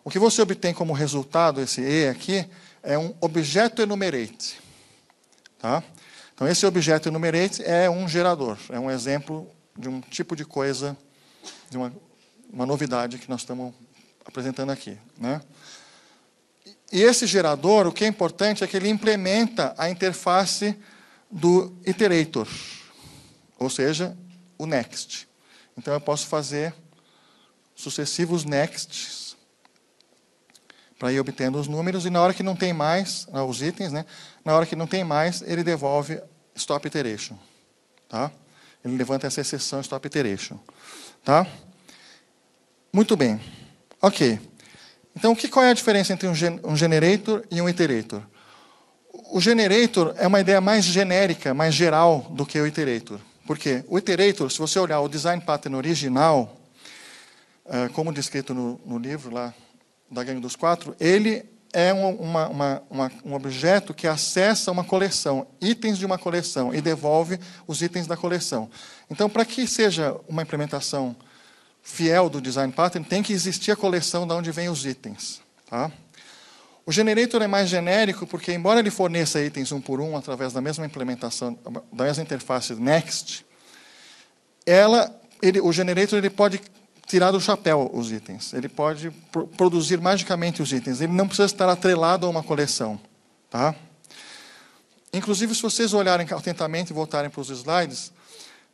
o que você obtém como resultado, esse E aqui, é um objeto enumerate. Tá? Então, esse objeto enumerate é um gerador, é um exemplo de um tipo de coisa, de uma, uma novidade que nós estamos apresentando aqui. Né? E esse gerador, o que é importante é que ele implementa a interface do iterator, ou seja, o next. Então eu posso fazer sucessivos nexts para ir obtendo os números e na hora que não tem mais ah, os itens, né? Na hora que não tem mais, ele devolve stop iteration, tá? Ele levanta essa exceção stop iteration, tá? Muito bem. OK. Então, qual é a diferença entre um, gen, generator e um iterator? O generator é uma ideia mais genérica, mais geral do que o iterator. Por quê? O iterator, se você olhar o design pattern original, é, como descrito no, no, livro lá da Gangue dos Quatro, ele é uma, uma, uma, um objeto que acessa uma coleção, itens de uma coleção, e devolve os itens da coleção. Então, para que seja uma implementação fiel do design pattern, tem que existir a coleção de onde vêm os itens. Tá? O generator é mais genérico porque, embora ele forneça itens um por um através da mesma implementação, da mesma interface Next, ela, ele, o generator ele pode tirar do chapéu os itens. Ele pode pro, produzir magicamente os itens. Ele não precisa estar atrelado a uma coleção. Tá? Inclusive, se vocês olharem atentamente e voltarem para os slides,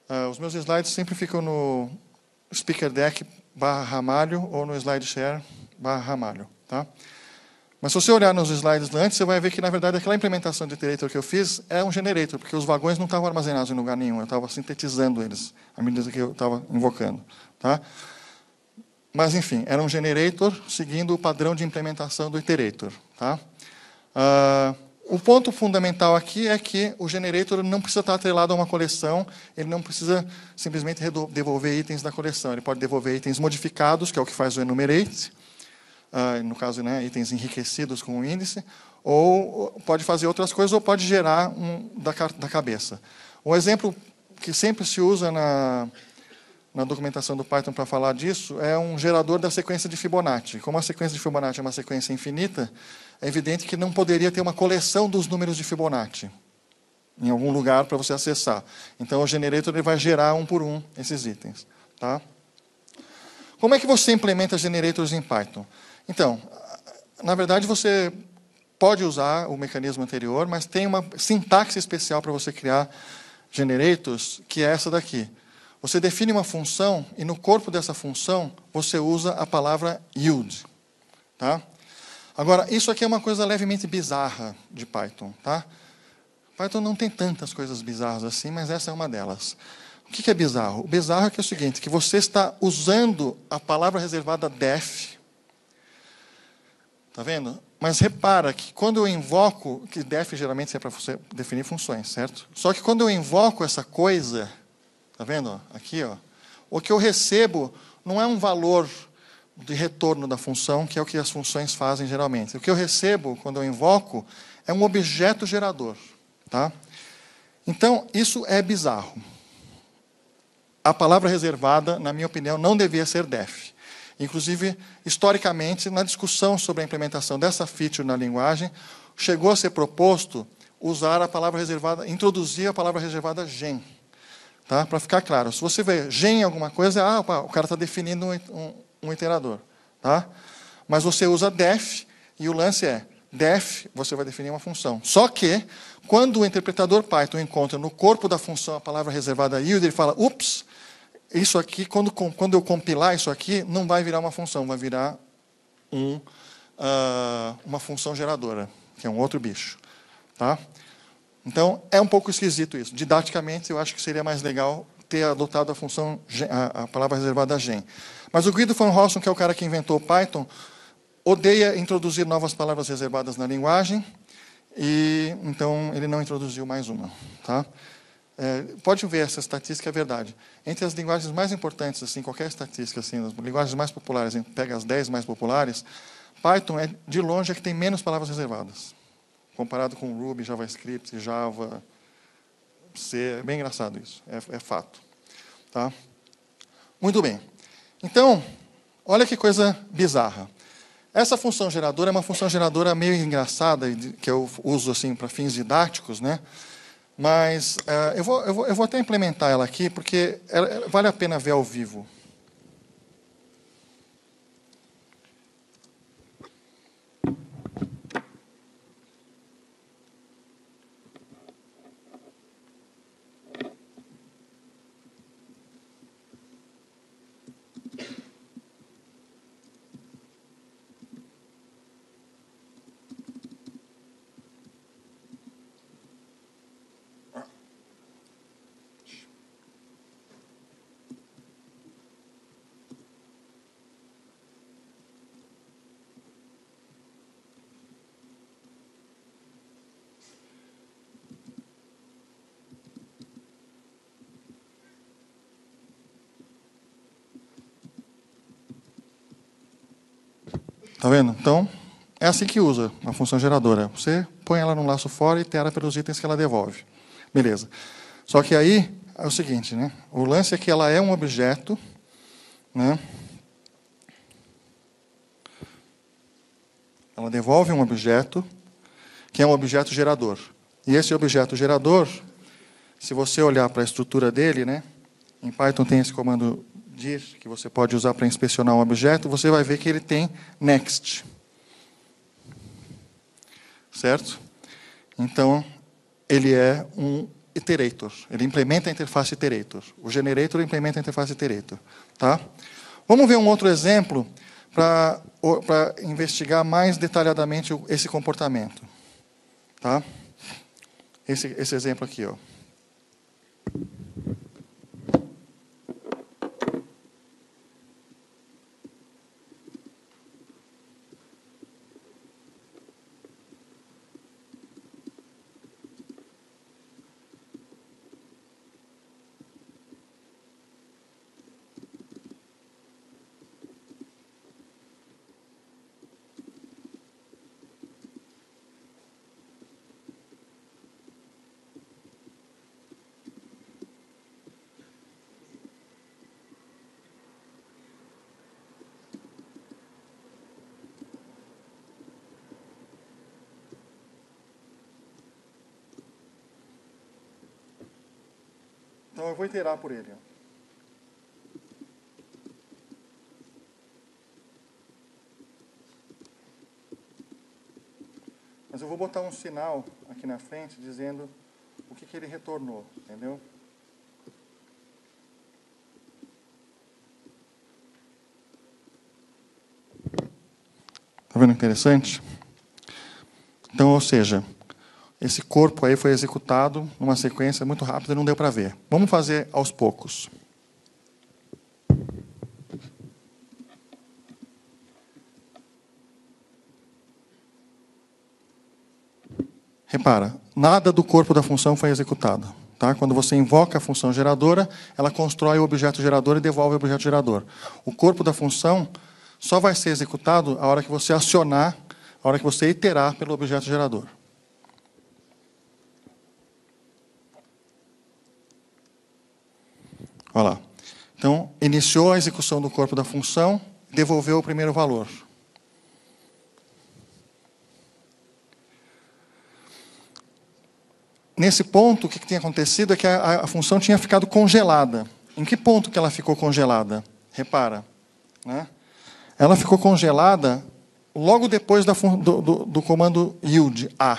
uh, os meus slides sempre ficam no, speaker deck barra ramalho ou no slide share barra ramalho. Tá? Mas se você olhar nos slides antes, você vai ver que, na verdade, aquela implementação de iterator que eu fiz é um generator, porque os vagões não estavam armazenados em lugar nenhum, eu estava sintetizando eles à medida que eu estava invocando. Tá? Mas, enfim, era um generator seguindo o padrão de implementação do iterator. Tá? Uh, o ponto fundamental aqui é que o generator não precisa estar atrelado a uma coleção, ele não precisa simplesmente devolver itens da coleção, ele pode devolver itens modificados, que é o que faz o enumerate, uh, no caso, né, itens enriquecidos com o índice, ou pode fazer outras coisas, ou pode gerar um da, da cabeça. Um exemplo que sempre se usa na, na documentação do Python para falar disso é um gerador da sequência de Fibonacci. Como a sequência de Fibonacci é uma sequência infinita, é evidente que não poderia ter uma coleção dos números de Fibonacci em algum lugar para você acessar. Então, o generator ele vai gerar um por um esses itens. Tá? Como é que você implementa generators em Python? Então, na verdade, você pode usar o mecanismo anterior, mas tem uma sintaxe especial para você criar generators, que é essa daqui. Você define uma função e no corpo dessa função você usa a palavra yield. Tá? Agora, isso aqui é uma coisa levemente bizarra de Python. Tá? Python não tem tantas coisas bizarras assim, mas essa é uma delas. O que é bizarro? O bizarro é que é o seguinte, que você está usando a palavra reservada def Está vendo? Mas repara que quando eu invoco, que def geralmente é para você definir funções, certo? Só que quando eu invoco essa coisa, está vendo? Aqui, ó, o que eu recebo não é um valor de retorno da função, que é o que as funções fazem geralmente. O que eu recebo quando eu invoco é um objeto gerador, tá? Então isso é bizarro. A palavra reservada, na minha opinião, não devia ser def. Inclusive, historicamente, na discussão sobre a implementação dessa feature na linguagem, chegou a ser proposto usar a palavra reservada, introduzir a palavra reservada gen. Tá? Para ficar claro, se você vê gen alguma coisa, ah, opa, o cara está definindo um, um, um iterador. Tá? Mas você usa def, e o lance é, def, você vai definir uma função. Só que, quando o interpretador Python encontra no corpo da função a palavra reservada yield, ele fala, ups, isso aqui, quando, quando eu compilar isso aqui, não vai virar uma função, vai virar um, uh, uma função geradora, que é um outro bicho. Tá? Então, é um pouco esquisito isso. Didaticamente, eu acho que seria mais legal ter adotado a função, a, a palavra reservada gen. Mas o Guido van Rossum, que é o cara que inventou o Python, odeia introduzir novas palavras reservadas na linguagem, e então ele não introduziu mais uma. Tá? É, pode ver essa estatística, é verdade. Entre as linguagens mais importantes, assim, qualquer estatística, assim, as linguagens mais populares, pega as 10 mais populares, Python é de longe a que tem menos palavras reservadas, comparado com Ruby, JavaScript, Java, C. É bem engraçado isso, é, é fato. Tá? Muito bem. Então, olha que coisa bizarra. Essa função geradora é uma função geradora meio engraçada, que eu uso assim para fins didáticos, né? Mas uh, eu, vou, eu, vou, eu vou até implementar ela aqui, porque ela, vale a pena ver ao vivo. Está vendo? Então, é assim que usa a função geradora. Você põe ela no laço fora e itera pelos itens que ela devolve. Beleza. Só que aí é o seguinte, né? O lance é que ela é um objeto, né? Ela devolve um objeto que é um objeto gerador. E esse objeto gerador, se você olhar para a estrutura dele, né? Em Python tem esse comando dir, que você pode usar para inspecionar um objeto, você vai ver que ele tem next. Certo? Então, ele é um iterator. Ele implementa a interface iterator. O generator implementa a interface iterator. Tá? Vamos ver um outro exemplo para investigar mais detalhadamente esse comportamento. Tá? Esse, esse exemplo aqui. Ó. Então eu vou iterar por ele. Mas eu vou botar um sinal aqui na frente dizendo o que, que ele retornou, entendeu? Está vendo interessante? Então, ou seja, esse corpo aí foi executado numa sequência muito rápida e não deu para ver. Vamos fazer aos poucos. Repara, nada do corpo da função foi executado. Tá? Quando você invoca a função geradora, ela constrói o objeto gerador e devolve o objeto gerador. O corpo da função só vai ser executado a hora que você acionar, a hora que você iterar pelo objeto gerador. Olha lá. Então, iniciou a execução do corpo da função, devolveu o primeiro valor. Nesse ponto, o que tinha acontecido é que a, a, função tinha ficado congelada. Em que ponto que ela ficou congelada? Repara. Né? Ela ficou congelada logo depois da, do, do, do comando yield, A.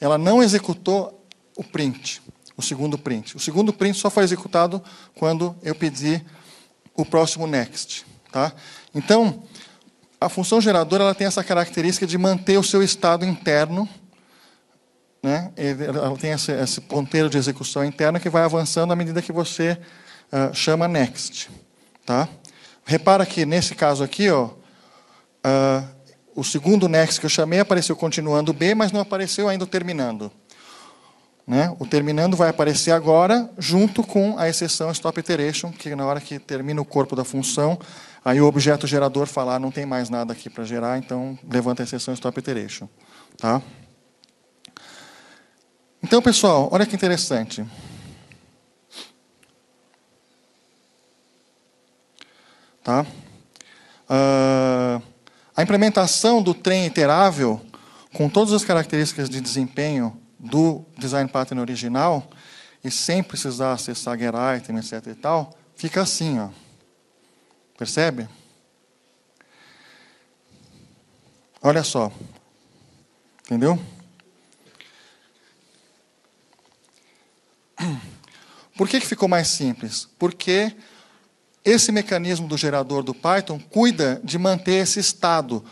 Ela não executou o print o segundo print. O segundo print só foi executado quando eu pedi o próximo next. Tá? Então, a função geradora ela tem essa característica de manter o seu estado interno. Né? Ela tem esse, esse ponteiro de execução interna que vai avançando à medida que você uh, chama next. Tá? Repara que nesse caso aqui, ó, uh, o segundo next que eu chamei apareceu continuando B, mas não apareceu ainda terminando. Né? O terminando vai aparecer agora, junto com a exceção stop iteration, que na hora que termina o corpo da função, aí o objeto gerador falar, não tem mais nada aqui para gerar, então levanta a exceção stop iteration. Tá? Então, pessoal, olha que interessante. Tá? Uh, a implementação do trem iterável, com todas as características de desempenho do design pattern original e sem precisar acessar get item, etc e tal, fica assim, ó. Percebe? Olha só. Entendeu? Por que, que ficou mais simples? Porque esse mecanismo do gerador do Python cuida de manter esse estado.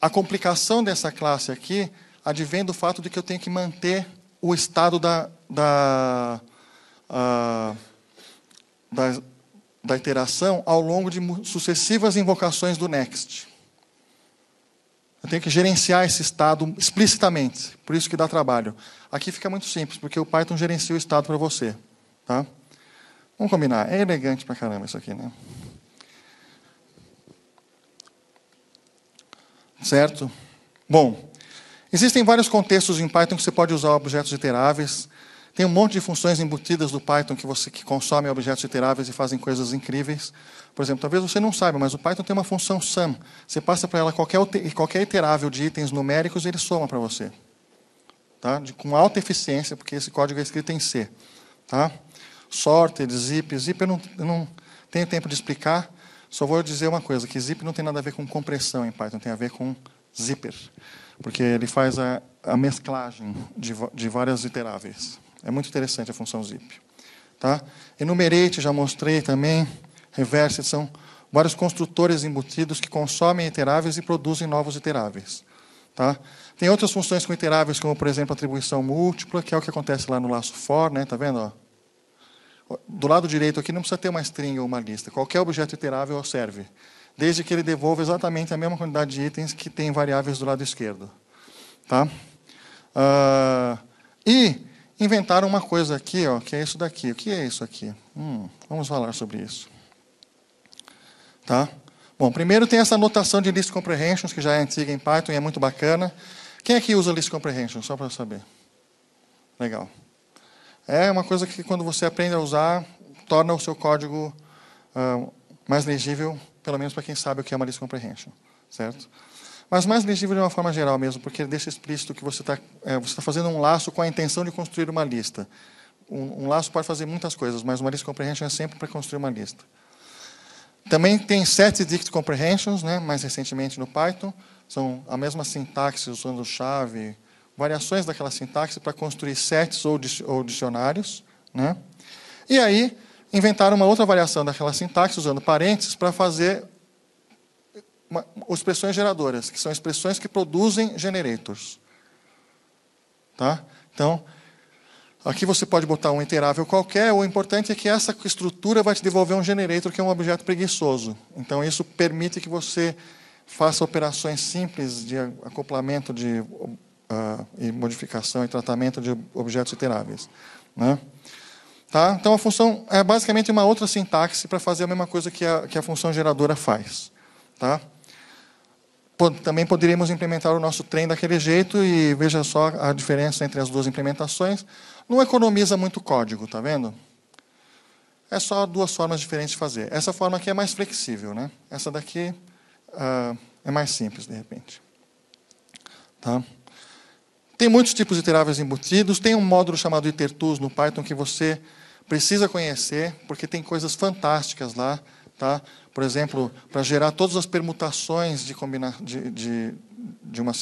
A complicação dessa classe aqui advém do fato de que eu tenho que manter o estado da, da, a, da, da iteração ao longo de sucessivas invocações do next. Eu tenho que gerenciar esse estado explicitamente, por isso que dá trabalho. Aqui fica muito simples, porque o Python gerencia o estado para você. Tá? Vamos combinar, é elegante pra caramba isso aqui, né? Certo? Bom, Existem vários contextos em Python que você pode usar objetos iteráveis. Tem um monte de funções embutidas do Python que você que consome objetos iteráveis e fazem coisas incríveis. Por exemplo, talvez você não saiba, mas o Python tem uma função sum. Você passa para ela qualquer, qualquer iterável de itens numéricos e ele soma para você. Tá? De, com alta eficiência, porque esse código é escrito em C. Tá? Sorted, zip. Zip eu não, eu não tenho tempo de explicar, só vou dizer uma coisa, que zip não tem nada a ver com compressão em Python, tem a ver com zipper porque ele faz a, a mesclagem de, de várias iteráveis. É muito interessante a função zip. Tá? Enumerate, já mostrei também. Reverse, são vários construtores embutidos que consomem iteráveis e produzem novos iteráveis. Tá? Tem outras funções com iteráveis, como, por exemplo, atribuição múltipla, que é o que acontece lá no laço for, né? Tá vendo? Ó? Do lado direito aqui não precisa ter uma string ou uma lista. Qualquer objeto iterável serve, desde que ele devolva exatamente a mesma quantidade de itens que tem variáveis do lado esquerdo. Tá? Uh, e inventaram uma coisa aqui, ó, que é isso daqui. O que é isso aqui? Hum, vamos falar sobre isso. Tá? Bom, primeiro tem essa notação de list comprehensions, que já é antiga em Python e é muito bacana. Quem aqui usa list comprehension, só para saber? Legal. É uma coisa que, quando você aprende a usar, torna o seu código uh, mais legível, pelo menos para quem sabe o que é uma list comprehension. Certo? Mas mais legível de uma forma geral mesmo, porque ele deixa explícito que você está é, você tá fazendo um laço com a intenção de construir uma lista. Um, um laço pode fazer muitas coisas, mas uma list comprehension é sempre para construir uma lista. Também tem set dict comprehensions, né, mais recentemente no Python. São a mesma sintaxe usando chave, variações daquela sintaxe para construir sets ou dicionários. Né? E aí, inventaram uma outra variação daquela sintaxe, usando parênteses, para fazer uma, expressões geradoras, que são expressões que produzem generators. Tá? Então, Aqui você pode botar um iterável qualquer, o importante é que essa estrutura vai te devolver um generator, que é um objeto preguiçoso. Então, isso permite que você faça operações simples de acoplamento de, uh, e modificação e tratamento de objetos iteráveis. Né? Tá? Então, a função é basicamente uma outra sintaxe para fazer a mesma coisa que a, que a função geradora faz. Tá? também poderíamos implementar o nosso trem daquele jeito e veja só a diferença entre as duas implementações. Não economiza muito código, tá vendo? É só duas formas diferentes de fazer. Essa forma aqui é mais flexível, né? Essa daqui uh, é mais simples, de repente. Tá? Tem muitos tipos iteráveis embutidos. Tem um módulo chamado itertools no Python que você precisa conhecer, porque tem coisas fantásticas lá. Tá? Por exemplo, para gerar todas as permutações de, combina de, de, de uma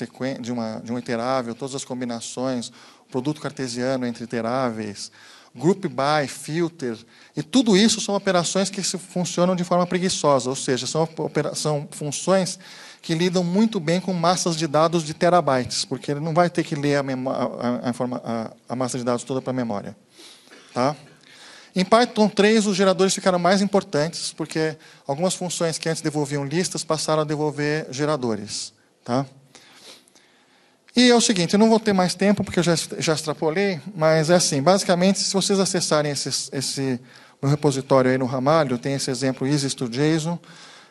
de, uma, de um iterável, todas as combinações, produto cartesiano entre iteráveis, group by, filter, e tudo isso são operações que funcionam de forma preguiçosa, ou seja, são, são funções que lidam muito bem com massas de dados de terabytes, porque ele não vai ter que ler a, a, a, a massa de dados toda para a memória. Tá? Em Python 3, os geradores ficaram mais importantes, porque algumas funções que antes devolviam listas passaram a devolver geradores. Tá? E é o seguinte, eu não vou ter mais tempo, porque eu já, já extrapolei, mas é assim, basicamente, se vocês acessarem esse, esse meu repositório aí no Ramalho, tem esse exemplo Easy to JSON,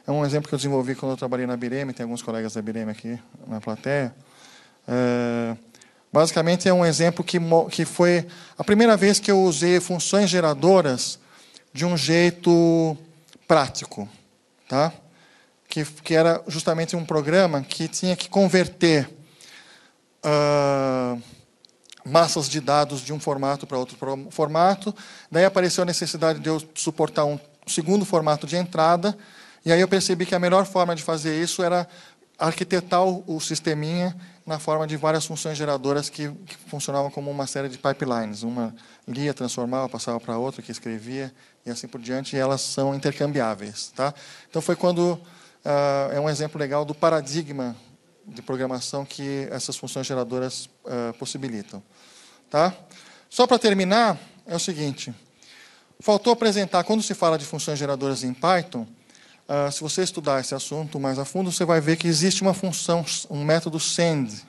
é um exemplo que eu desenvolvi quando eu trabalhei na Bireme, tem alguns colegas da Bireme aqui na plateia. É, Basicamente, é um exemplo que, que foi a primeira vez que eu usei funções geradoras de um jeito prático. Tá? Que, que era justamente um programa que tinha que converter uh, massas de dados de um formato para outro formato. Daí apareceu a necessidade de eu suportar um segundo formato de entrada. E aí eu percebi que a melhor forma de fazer isso era arquitetar o, o sisteminha na forma de várias funções geradoras que, que, funcionavam como uma série de pipelines. Uma lia, transformava, passava para outra, que escrevia, e assim por diante, e elas são intercambiáveis. Tá? Então, foi quando uh, é um exemplo legal do paradigma de programação que essas funções geradoras uh, possibilitam. Tá? Só para terminar, é o seguinte: faltou apresentar, quando se fala de funções geradoras em Python, Uh, se você estudar esse assunto mais a fundo, você vai ver que existe uma função, um método send.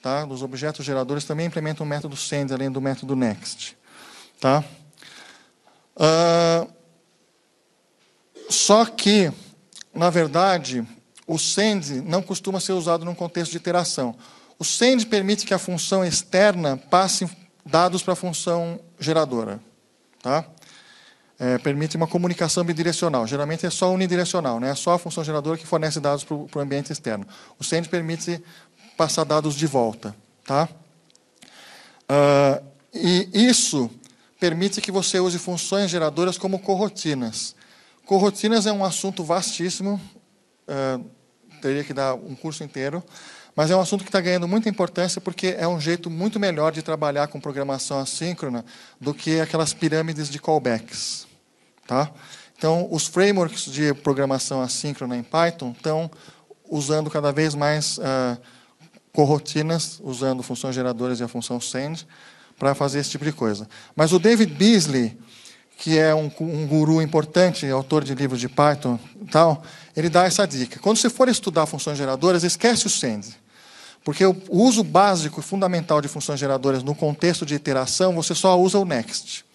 Tá? Os objetos geradores também implementam o método send, além do método next. Tá? Uh, só que, na verdade, o send não costuma ser usado num contexto de iteração. O send permite que a função externa passe dados para a função geradora. Tá? É, permite uma comunicação bidirecional. Geralmente é só unidirecional, né? é só a função geradora que fornece dados para o ambiente externo. O send permite passar dados de volta. Tá? Uh, e isso permite que você use funções geradoras como corrotinas. Corrotinas é um assunto vastíssimo, uh, teria que dar um curso inteiro, mas é um assunto que está ganhando muita importância porque é um jeito muito melhor de trabalhar com programação assíncrona do que aquelas pirâmides de callbacks. Tá? Então, os frameworks de programação assíncrona em Python estão usando cada vez mais uh, coroutinas, usando funções geradoras e a função send, para fazer esse tipo de coisa. Mas o David Beasley, que é um, um guru importante, autor de livros de Python tal, ele dá essa dica. Quando você for estudar funções geradoras, esquece o send. Porque o uso básico e fundamental de funções geradoras no contexto de iteração, você só usa o next.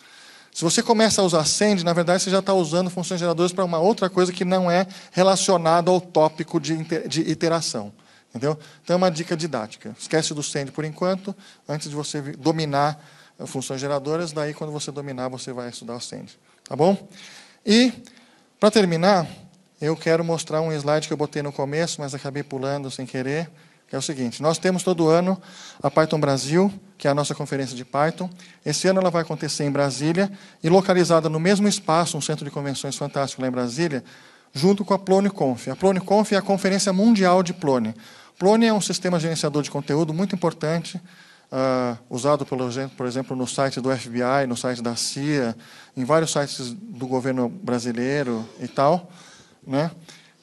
Se você começa a usar send, na verdade você já está usando funções geradoras para uma outra coisa que não é relacionada ao tópico de, de iteração. Entendeu? Então é uma dica didática. Esquece do send por enquanto, antes de você dominar funções geradoras, daí quando você dominar, você vai estudar o send. Tá bom? E, para terminar, eu quero mostrar um slide que eu botei no começo, mas acabei pulando sem querer, que é o seguinte: nós temos todo ano a Python Brasil, que é a nossa conferência de Python. Esse ano ela vai acontecer em Brasília e localizada no mesmo espaço, um centro de convenções fantástico lá em Brasília, junto com a PloniConf. A PloniConf é a conferência mundial de Plone. Plone é um sistema gerenciador de conteúdo muito importante, uh, usado, pelo, por exemplo, no site do FBI, no site da CIA, em vários sites do governo brasileiro e tal. Né?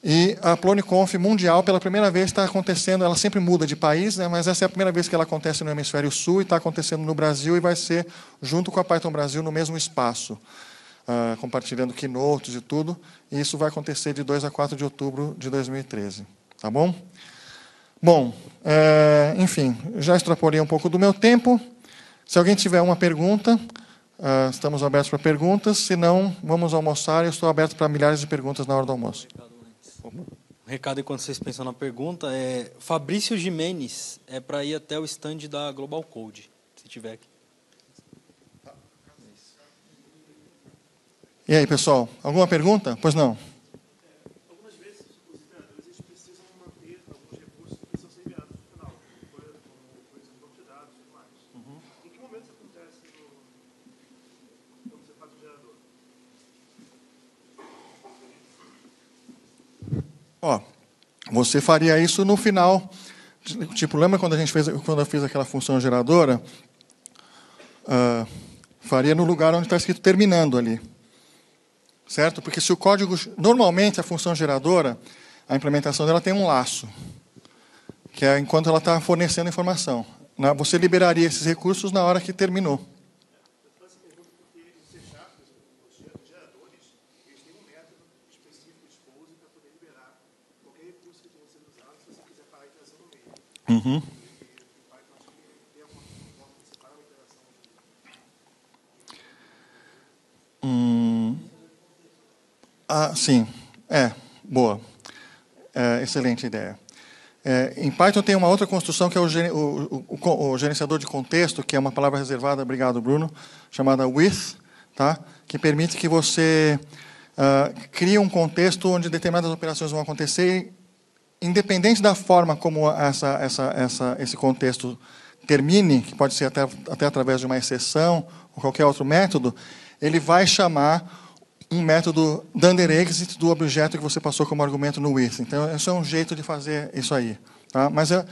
E a PloneConf mundial, pela primeira vez, está acontecendo, ela sempre muda de país, né, mas essa é a primeira vez que ela acontece no Hemisfério Sul e está acontecendo no Brasil e vai ser junto com a Python Brasil no mesmo espaço, uh, compartilhando keynotes e tudo. E isso vai acontecer de 2 a 4 de outubro de 2013. Tá bom? Bom, é, enfim, já extrapolei um pouco do meu tempo. Se alguém tiver uma pergunta, uh, estamos abertos para perguntas. Se não, vamos almoçar. Eu estou aberto para milhares de perguntas na hora do almoço. Um recado enquanto vocês pensam na pergunta é Fabrício Jimenez é para ir até o stand da Global Code, se tiver aqui. E aí, pessoal, alguma pergunta? Pois não. Ó, você faria isso no final. Tipo, lembra quando a gente fez, quando eu fiz aquela função geradora? Uh, faria no lugar onde está escrito terminando ali. Certo? Porque se o código. Normalmente a função geradora, a implementação dela tem um laço, que é enquanto ela está fornecendo informação. Você liberaria esses recursos na hora que terminou. Uhum. Hum. Ah, sim. É, boa. É, excelente ideia. É, em Python tem uma outra construção que é o, o, o, o, gerenciador de contexto, que é uma palavra reservada, obrigado Bruno, chamada with, tá? que permite que você uh, crie um contexto onde determinadas operações vão acontecer independente da forma como essa, essa, essa, esse contexto termine, que pode ser até, até através de uma exceção ou qualquer outro método, ele vai chamar um método dunder exit do objeto que você passou como argumento no with. Então, esse é um jeito de fazer isso aí. Tá? Mas eu,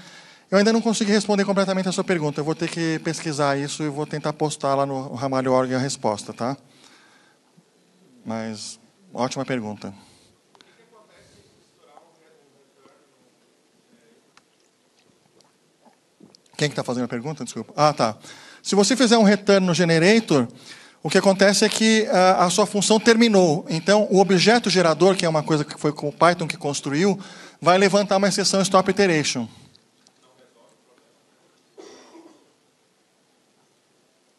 eu ainda não consegui responder completamente a sua pergunta. Eu vou ter que pesquisar isso e vou tentar postar lá no Ramalho Org a resposta. Tá? Mas, ótima pergunta. Quem está que tá fazendo a pergunta? Desculpa. Ah, tá. Se você fizer um return no generator, o que acontece é que a, ah, a sua função terminou. Então, o objeto gerador, que é uma coisa que foi com o Python que construiu, vai levantar uma exceção stop iteration.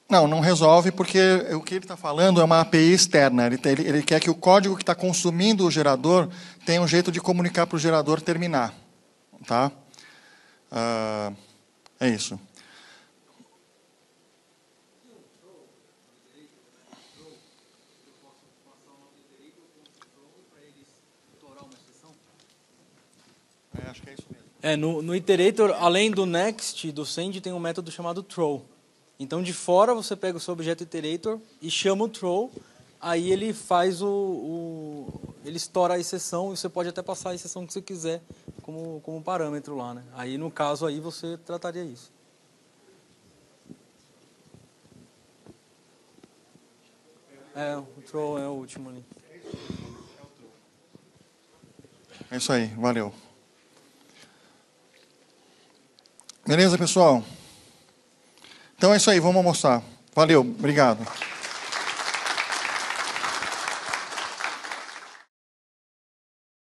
Não, não resolve, porque o que ele está falando é uma API externa. Ele, ele, ele quer que o código que está consumindo o gerador tenha um jeito de comunicar para o gerador terminar. Tá? Uh, é isso. É, acho que é isso mesmo. É, no, no iterator, além do next e do send, tem um método chamado throw. Então, de fora, você pega o seu objeto iterator e chama o throw, aí ele faz o, o, ele estoura a exceção e você pode até passar a exceção que você quiser como, como parâmetro lá, né? Aí no caso aí você trataria isso. É, o throw é o último ali. É isso aí, valeu. Beleza, pessoal? Então é isso aí, vamos almoçar. Valeu, obrigado.